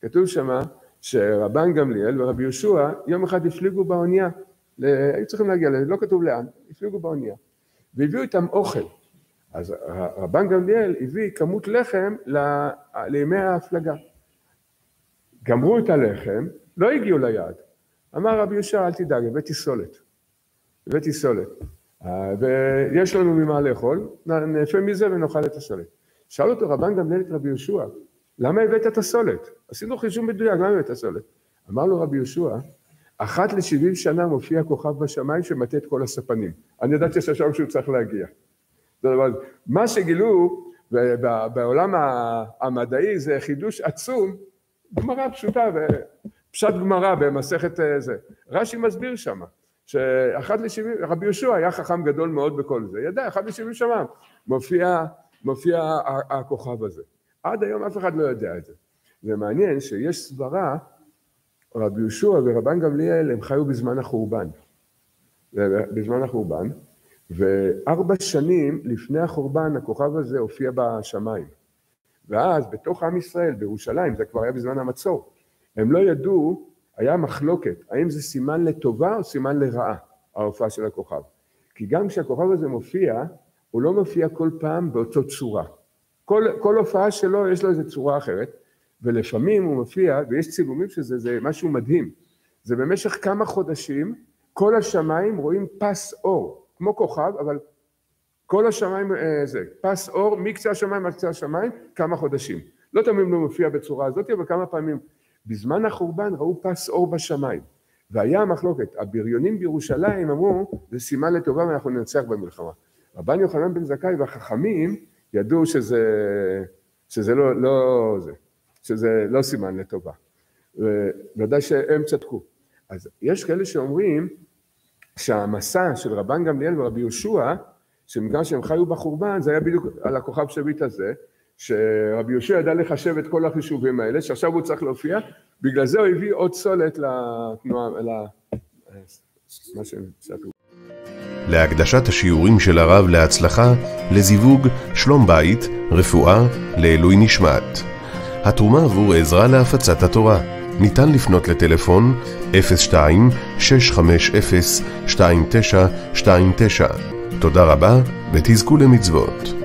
כתוב שמה שרבן גמליאל ורבי יהושע יום אחד הפליגו באונייה, היו צריכים להגיע, לא כתוב לאן, הפליגו באונייה, והביאו איתם אוכל. אז רבן גמליאל הביא כמות לחם לימי ההפלגה. גמרו את הלחם, לא הגיעו ליעד. אמר רבי יהושע, אל תדאג, הבאתי סולת. הבאתי סולת. ויש לנו ממה לאכול, נאפה מזה ונאכל את הסולת. שאל אותו רבן גמליאל את רבי יהושע, למה הבאת את הסולת? עשינו חישוב מדויק, למה הבאת את הסולת? אמר לו רבי יהושע, אחת לשבעים שנה מופיע כוכב בשמיים שמטה את כל הספנים. אני ידעתי שהשם שהוא צריך להגיע. מה שגילו בעולם המדעי זה חידוש עצום, גמרא פשוטה, פשט גמרא במסכת אה, זה. רש"י מסביר שמה, שאחת לשבעים, רבי יהושע היה חכם גדול מאוד בכל זה, ידע, אחת לשבעים שנה מופיע, מופיע הכוכב הזה. עד היום אף אחד לא יודע את זה. זה מעניין שיש סברה, רבי יהושע ורבן גמליאל הם חיו בזמן החורבן. בזמן החורבן, וארבע שנים לפני החורבן הכוכב הזה הופיע בשמיים. ואז בתוך עם ישראל, בירושלים, זה כבר היה בזמן המצור, הם לא ידעו, היה מחלוקת, האם זה סימן לטובה או סימן לרעה, ההופעה של הכוכב. כי גם כשהכוכב הזה מופיע, הוא לא מופיע כל פעם באותו צורה. כל, כל הופעה שלו יש לו איזו צורה אחרת, ולפעמים הוא מופיע, ויש צילומים שזה, זה משהו מדהים. זה במשך כמה חודשים, כל השמיים רואים פס אור, כמו כוכב, אבל כל השמיים אה, זה, פס אור מקצה השמיים עד קצה השמיים, כמה חודשים. לא תמיד לא מופיע בצורה הזאת, אבל כמה פעמים. בזמן החורבן ראו פס אור בשמיים. והיה המחלוקת, הבריונים בירושלים אמרו, זה סימן לטובה ואנחנו ננצח במלחמה. רבן יוחנן בן זכאי והחכמים ידעו שזה, שזה לא, לא זה, שזה לא סימן לטובה. ודאי שהם צדקו. אז יש כאלה שאומרים שהמסע של רבן גמליאל ורבי יהושע, שבגלל שהם חיו בחורבן, זה היה בדיוק על הכוכב שביט הזה, שרבי יהושע ידע לחשב את כל החישובים האלה, שעכשיו הוא צריך להופיע, בגלל זה הוא הביא עוד סולת לתנועה, למה שהם צעקו. להקדשת השיעורים של הרב להצלחה, לזיווג, שלום בית, רפואה, לעילוי נשמת. התרומה עבור עזרה להפצת התורה. ניתן לפנות לטלפון 02-650-2929. תודה רבה ותזכו למצוות.